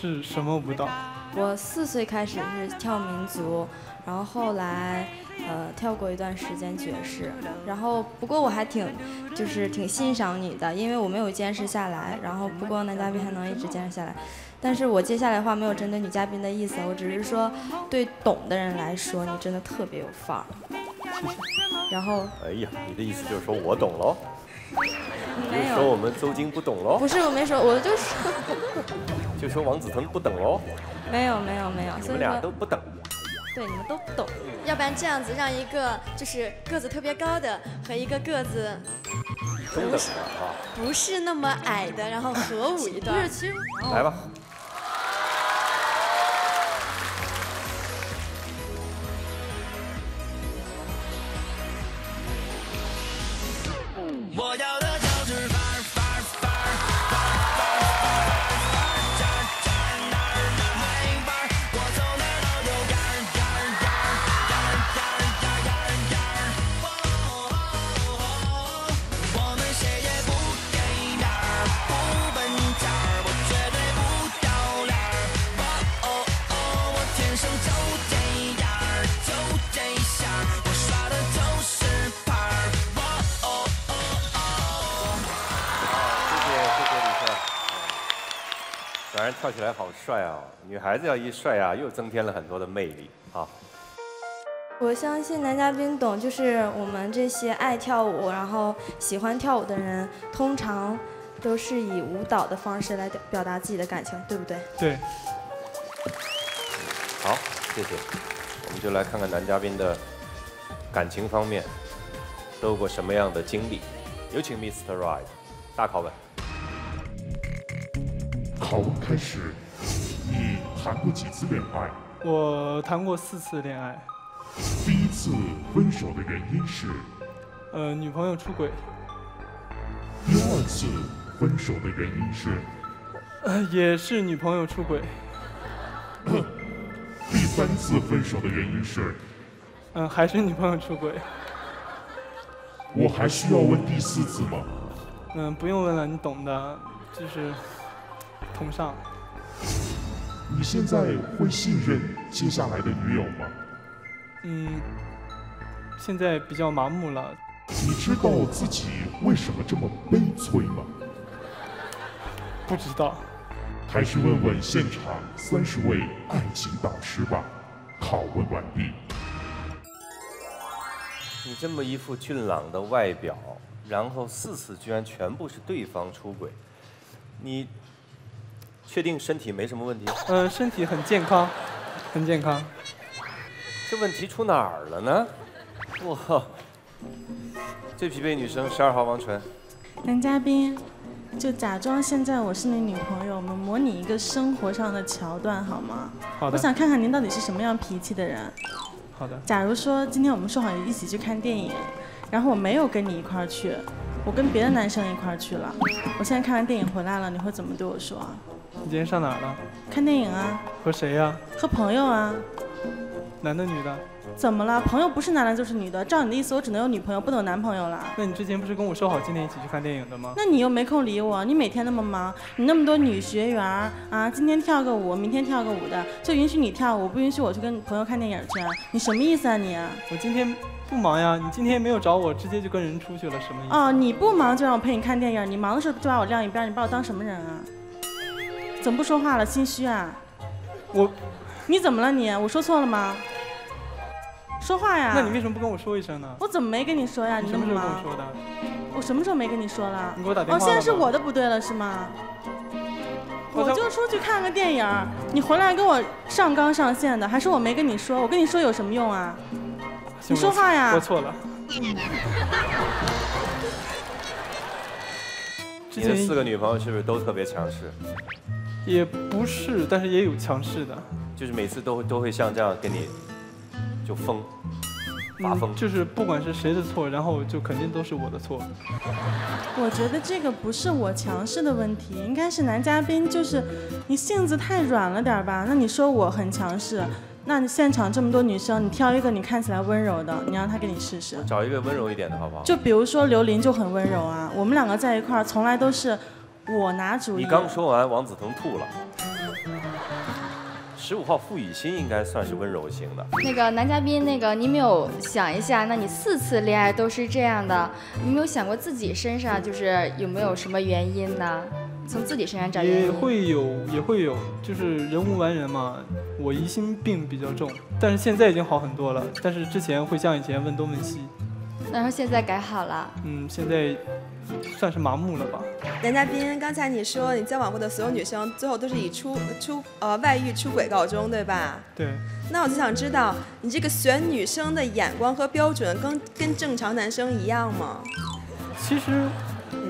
是什么舞蹈？我四岁开始是跳民族，然后后来呃跳过一段时间爵士，然后不过我还挺就是挺欣赏你的，因为我没有坚持下来，然后不过男嘉宾还能一直坚持下来。但是我接下来话没有针对女嘉宾的意思，我只是说对懂的人来说，你真的特别有范儿。然后，哎呀，你的意思就是说我懂喽？没有说我，们邹京不懂喽？不是我没说，我就说 就说王子腾不懂喽？没有没有没有，你们俩都不懂。对你们都懂。要不然这样子，让一个就是个子特别高的和一个个子中等的啊，不是那么矮的，然后合舞一段。不是，其实来吧。帅啊！女孩子要一帅啊，又增添了很多的魅力啊。我相信男嘉宾懂，就是我们这些爱跳舞，然后喜欢跳舞的人，通常都是以舞蹈的方式来表表达自己的感情，对不对？对，好，谢谢。我们就来看看男嘉宾的感情方面都有过什么样的经历。有请 Mr. Right 大考问开始，你谈过几次恋爱？我谈过四次恋爱，第一次分手的原因是？呃，女朋友出轨，第二次分手的原因是？呃，也是女朋友出轨，第三次分手的原因是？嗯、还是女朋友出轨，我还需要问第四次吗？嗯、不用问了，你懂的，就是同上，你现在会信任接下来的女友吗？嗯，现在比较麻木了，你知道自己为什么这么悲催吗？不知道，还是问问现场三十位爱情导师吧。拷问完毕。你这么一副俊朗的外表，然后四次居然全部是对方出轨，你确定身体没什么问题？嗯、身体很健康，很健康，这问题出哪儿了呢？哇，最疲惫女生十二号王纯，男嘉宾，就假装现在我是你女朋友，我们模拟一个生活上的桥段好吗？好的我想看看您到底是什么样脾气的人。好的，假如说今天我们说好一起去看电影，然后我没有跟你一块儿去，我跟别的男生一块儿去了，我现在看完电影回来了，你会怎么对我说啊？你今天上哪儿了？看电影啊，和谁呀、和朋友啊，男的女的？怎么了？朋友不是男的就是女的，照你的意思，我只能有女朋友，不能有男朋友了。那你之前不是跟我说好今天一起去看电影的吗？那你又没空理我，你每天那么忙，你那么多女学员啊，今天跳个舞，明天跳个舞的，就允许你跳舞，不允许我去跟朋友看电影去啊？你什么意思啊你？我今天不忙呀，你今天没有找我，直接就跟人出去了，什么意思？哦，你不忙就让我陪你看电影，你忙的时候就把我晾一边，你把我当什么人啊？怎么不说话了？心虚啊？我，你怎么了你？我说错了吗？说话呀！那你为什么不跟我说一声呢？我怎么没跟你说呀？你什么那么忙时候跟我说的？我什么时候没跟你说了？你给我打电话哦，现在是我的不对了是吗？我就出去看个电影，你回来跟我上纲上线的，还是我没跟你说？我跟你说有什么用啊？你说话呀我错了。之你的前四个女朋友是不是都特别强势？也不是，但是也有强势的。就是每次都会都会像这样跟你就疯发疯嗯，，就是不管是谁的错，然后就肯定都是我的错。我觉得这个不是我强势的问题，应该是男嘉宾，就是你性子太软了点儿吧？那你说我很强势，那你现场这么多女生，你挑一个你看起来温柔的，你让她给你试试。找一个温柔一点的好不好？就比如说刘琳就很温柔啊，我们两个在一块儿从来都是我拿主意。你刚说完，王子腾吐了。十五号付雨欣应该算是温柔型的。那个男嘉宾，那个你没有想一下，那你四次恋爱都是这样的，你没有想过自己身上就是有没有什么原因呢？从自己身上找原因也。会有，也会有，就是人无完人嘛。我疑心病比较重，但是现在已经好很多了。但是之前会像以前问东问西，然后现在改好了。嗯，现在算是麻木了吧。男嘉宾，刚才你说你交往过的所有女生，最后都是以出出呃外遇出轨告终，对吧？对，那我就想知道，你这个选女生的眼光和标准跟跟正常男生一样吗？其实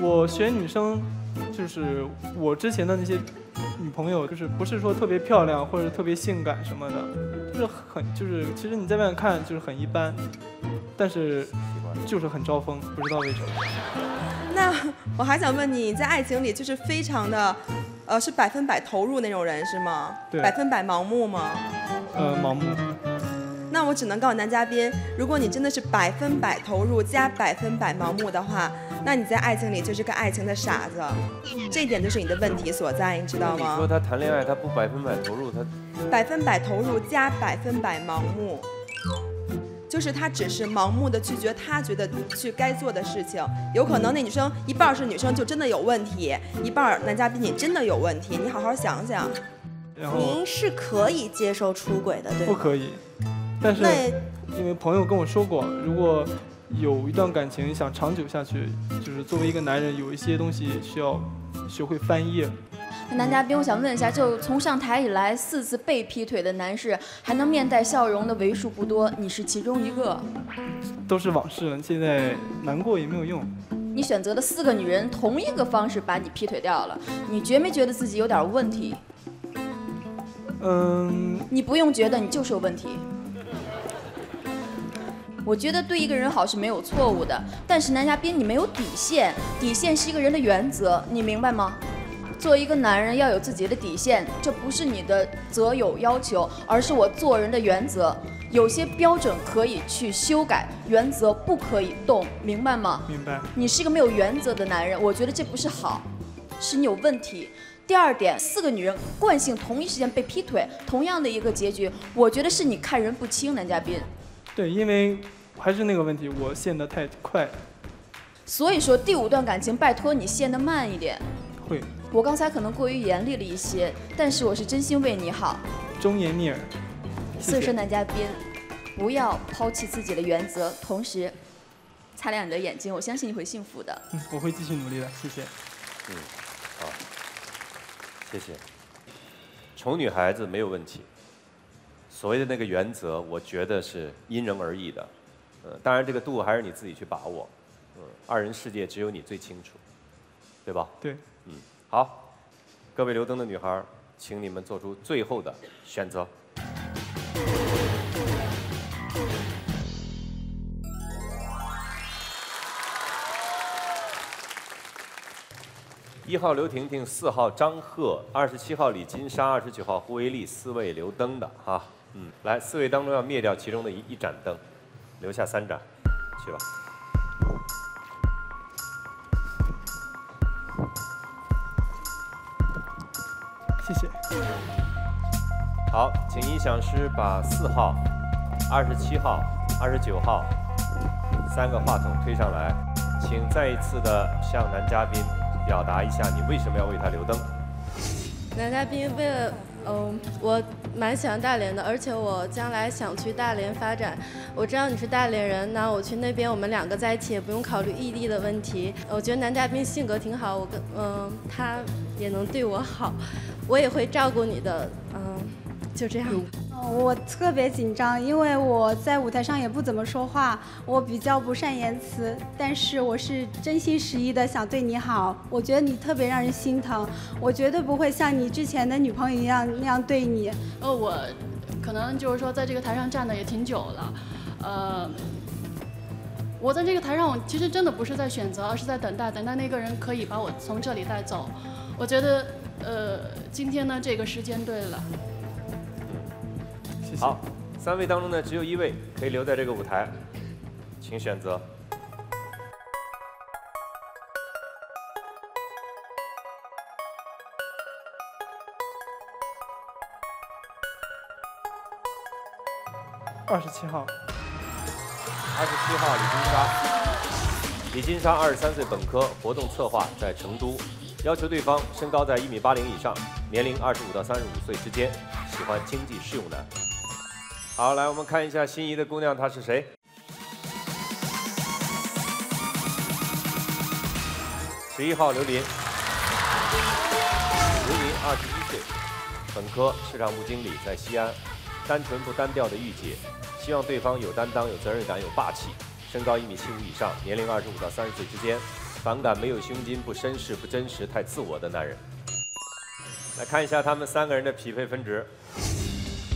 我选女生，就是我之前的那些女朋友，就是不是说特别漂亮或者特别性感什么的，就是很就是其实你在外面看就是很一般，但是就是很招风，不知道为什么。那我还想问你，在爱情里就是非常的，呃，是百分百投入那种人是吗？对百分百盲目吗？呃，盲目。那我只能告诉男嘉宾，如果你真的是百分百投入加百分百盲目的话，那你在爱情里就是个爱情的傻子，这一点就是你的问题所在，你知道吗你说？他谈恋爱，他不百分百投入，他百分百投入加百分百盲目，就是他只是盲目的拒绝他觉得去该做的事情，有可能那女生一半是女生就真的有问题，一半男嘉宾你真的有问题，你好好想想。您是可以接受出轨的，对吗？不可以，但是因为朋友跟我说过，如果有一段感情想长久下去，就是作为一个男人，有一些东西需要学会翻页。男嘉宾，我想问一下，就从上台以来四次被劈腿的男士，还能面带笑容的为数不多，你是其中一个。都是往事了，现在难过也没有用。你选择的四个女人同一个方式把你劈腿掉了，你觉没觉得自己有点问题？嗯，你不用觉得，你就是有问题。我觉得对一个人好是没有错误的，但是男嘉宾你没有底线，底线是一个人的原则，你明白吗？作为一个男人要有自己的底线，这不是你的择友要求，而是我做人的原则。有些标准可以去修改，原则不可以动，明白吗？明白。你是一个没有原则的男人，我觉得这不是好，是你有问题。第二点，四个女人惯性同一时间被劈腿，同样的一个结局，我觉得是你看人不清，男嘉宾。对，因为还是那个问题，我陷得太快。所以说第五段感情，拜托你陷得慢一点。会。我刚才可能过于严厉了一些，但是我是真心为你好。忠言逆耳。所以说，男嘉宾，不要抛弃自己的原则，同时擦亮你的眼睛，我相信你会幸福的。嗯，我会继续努力的，谢谢。嗯，好，谢谢。宠女孩子没有问题。所谓的那个原则，我觉得是因人而异的。呃，当然这个度还是你自己去把握。嗯，二人世界只有你最清楚，对吧？对。好，各位留灯的女孩，请你们做出最后的选择。一号刘婷婷，四号张赫，二十七号李金莎，二十九号胡维丽，四位留灯的哈。嗯，来，四位当中要灭掉其中的一一盏灯，留下三盏，去吧。谢谢。好，请音响师把四号、二十七号、二十九号三个话筒推上来，请再一次的向男嘉宾表达一下你为什么要为他留灯。男嘉宾为了，嗯、我蛮喜欢大连的，而且我将来想去大连发展。我知道你是大连人，那我去那边，我们两个在一起也不用考虑异地的问题。我觉得男嘉宾性格挺好，我跟嗯、他也能对我好，我也会照顾你的，嗯、就这样。吧我特别紧张，因为我在舞台上也不怎么说话，我比较不善言辞，但是我是真心实意的想对你好。我觉得你特别让人心疼，我绝对不会像你之前的女朋友一样那样对你。呃，我可能就是说在这个台上站的也挺久了，呃，我在这个台上，我其实真的不是在选择，而是在等待，等待那个人可以把我从这里带走。我觉得，呃，今天呢，这个时间对了。谢谢。好，三位当中呢，只有一位可以留在这个舞台，请选择。二十七号，二十七号李金莎，李金莎二十三岁，本科，活动策划，在成都，要求对方身高在一米八零以上，年龄二十五到三十五岁之间，喜欢经济适用男。好，来我们看一下心仪的姑娘她是谁？十一号刘琳，刘琳二十一岁，本科，市场部经理，在西安，单纯不单调的御姐，希望对方有担当、有责任感、有霸气，身高一米七五以上，年龄二十五到三十岁之间，反感没有胸襟、不绅士、不真实、太自我的男人。来看一下他们三个人的匹配分值。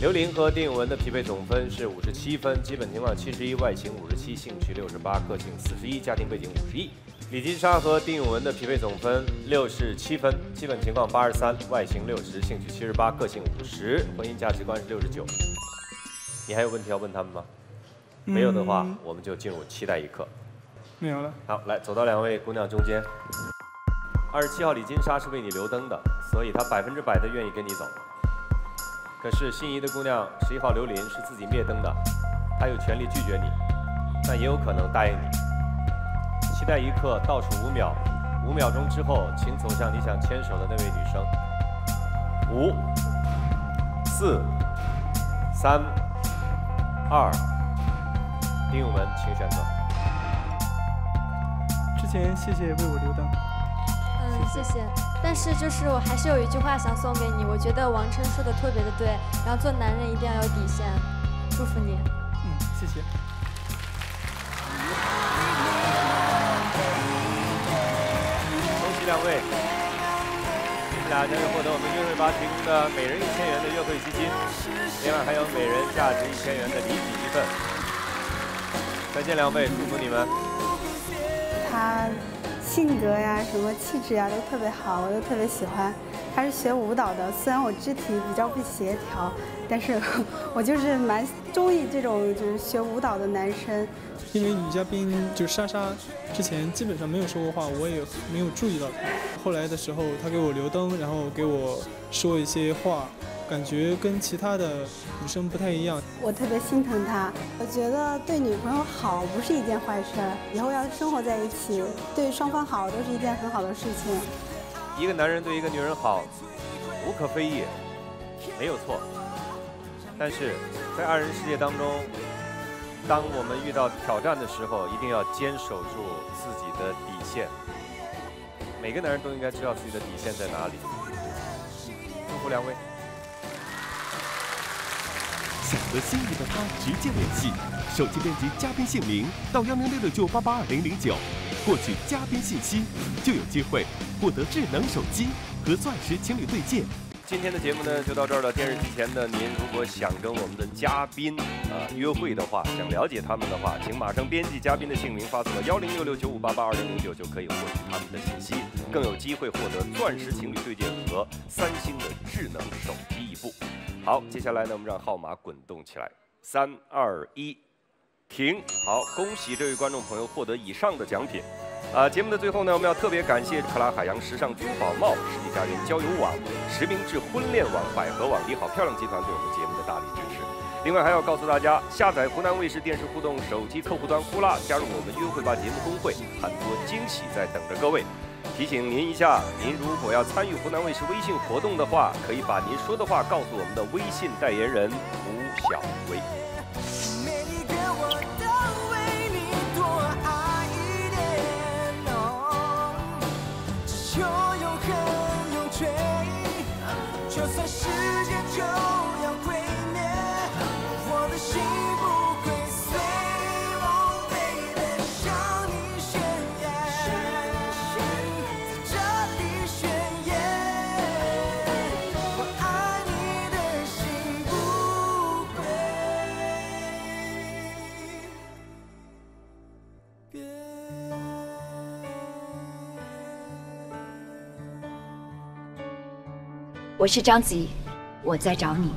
刘琳和丁永文的匹配总分是五十七分，基本情况七十一，外形五十七，兴趣六十八，个性四十一，家庭背景五十一。李金莎和丁永文的匹配总分六十七分，基本情况八十三，外形六十，兴趣七十八，个性五十，婚姻价值观是六十九。你还有问题要问他们吗？没有的话，我们就进入期待一刻。没有了。好，来走到两位姑娘中间。二十七号李金莎是为你留灯的，所以她百分之百的愿意跟你走。可是心仪的姑娘十一号刘琳是自己灭灯的，她有权利拒绝你，但也有可能答应你。期待一刻，倒数五秒，五秒钟之后，请走向你想牵手的那位女生。五、四、三、二，丁永文，请选择。之前谢谢为我留灯。嗯，谢谢。但是就是我还是有一句话想送给你，我觉得王琛说的特别的对，然后做男人一定要有底线。祝福你。嗯，谢谢。恭喜两位，你们俩将会获得我们约会吧提供的每人一千元的约会基金，另外还有每人价值一千元的礼品一份。再见，两位，祝福你们。他性格呀、什么气质呀都特别好，我都特别喜欢。他是学舞蹈的，虽然我肢体比较不协调，但是 我就是蛮中意这种就是学舞蹈的男生。因为女嘉宾就是莎莎，之前基本上没有说过话，我也没有注意到她。后来的时候，她给我留灯，然后给我说一些话，感觉跟其他的女生不太一样。我特别心疼他，我觉得对女朋友好不是一件坏事，以后要生活在一起，对双方好都是一件很好的事情。一个男人对一个女人好，无可非议，没有错。但是在二人世界当中，当我们遇到挑战的时候，一定要坚守住自己的底线。每个男人都应该知道自己的底线在哪里。祝福两位。想和心仪的他直接联系，手机编辑嘉宾姓名到幺零六六九八八二零零九，获取嘉宾信息，就有机会获得智能手机和钻石情侣对戒。今天的节目呢就到这儿了。电视机前的您，如果想跟我们的嘉宾啊、呃约会的话，想了解他们的话，请马上编辑嘉宾的姓名发送到幺零六六九五八八二零零九，就可以获取他们的信息，更有机会获得钻石情侣对戒和三星的智能手机一部。好，接下来呢，我们让号码滚动起来，三二一，停。好，恭喜这位观众朋友获得以上的奖品。啊，节目的最后呢，我们要特别感谢克拉海洋时尚珠宝帽、世纪佳缘交友网、实名制婚恋网、百合网、你好漂亮集团对我们节目的大力支持。另外还要告诉大家，下载湖南卫视电视互动手机客户端呼啦，加入我们约会吧节目公会，很多惊喜在等着各位。提醒您一下，您如果要参与湖南卫视微信活动的话，可以把您说的话告诉我们的微信代言人吴小薇。每一个我都为你多爱一点，只求永恒永垂，就算世界就要毁灭，我的心我是章子怡，我在找你。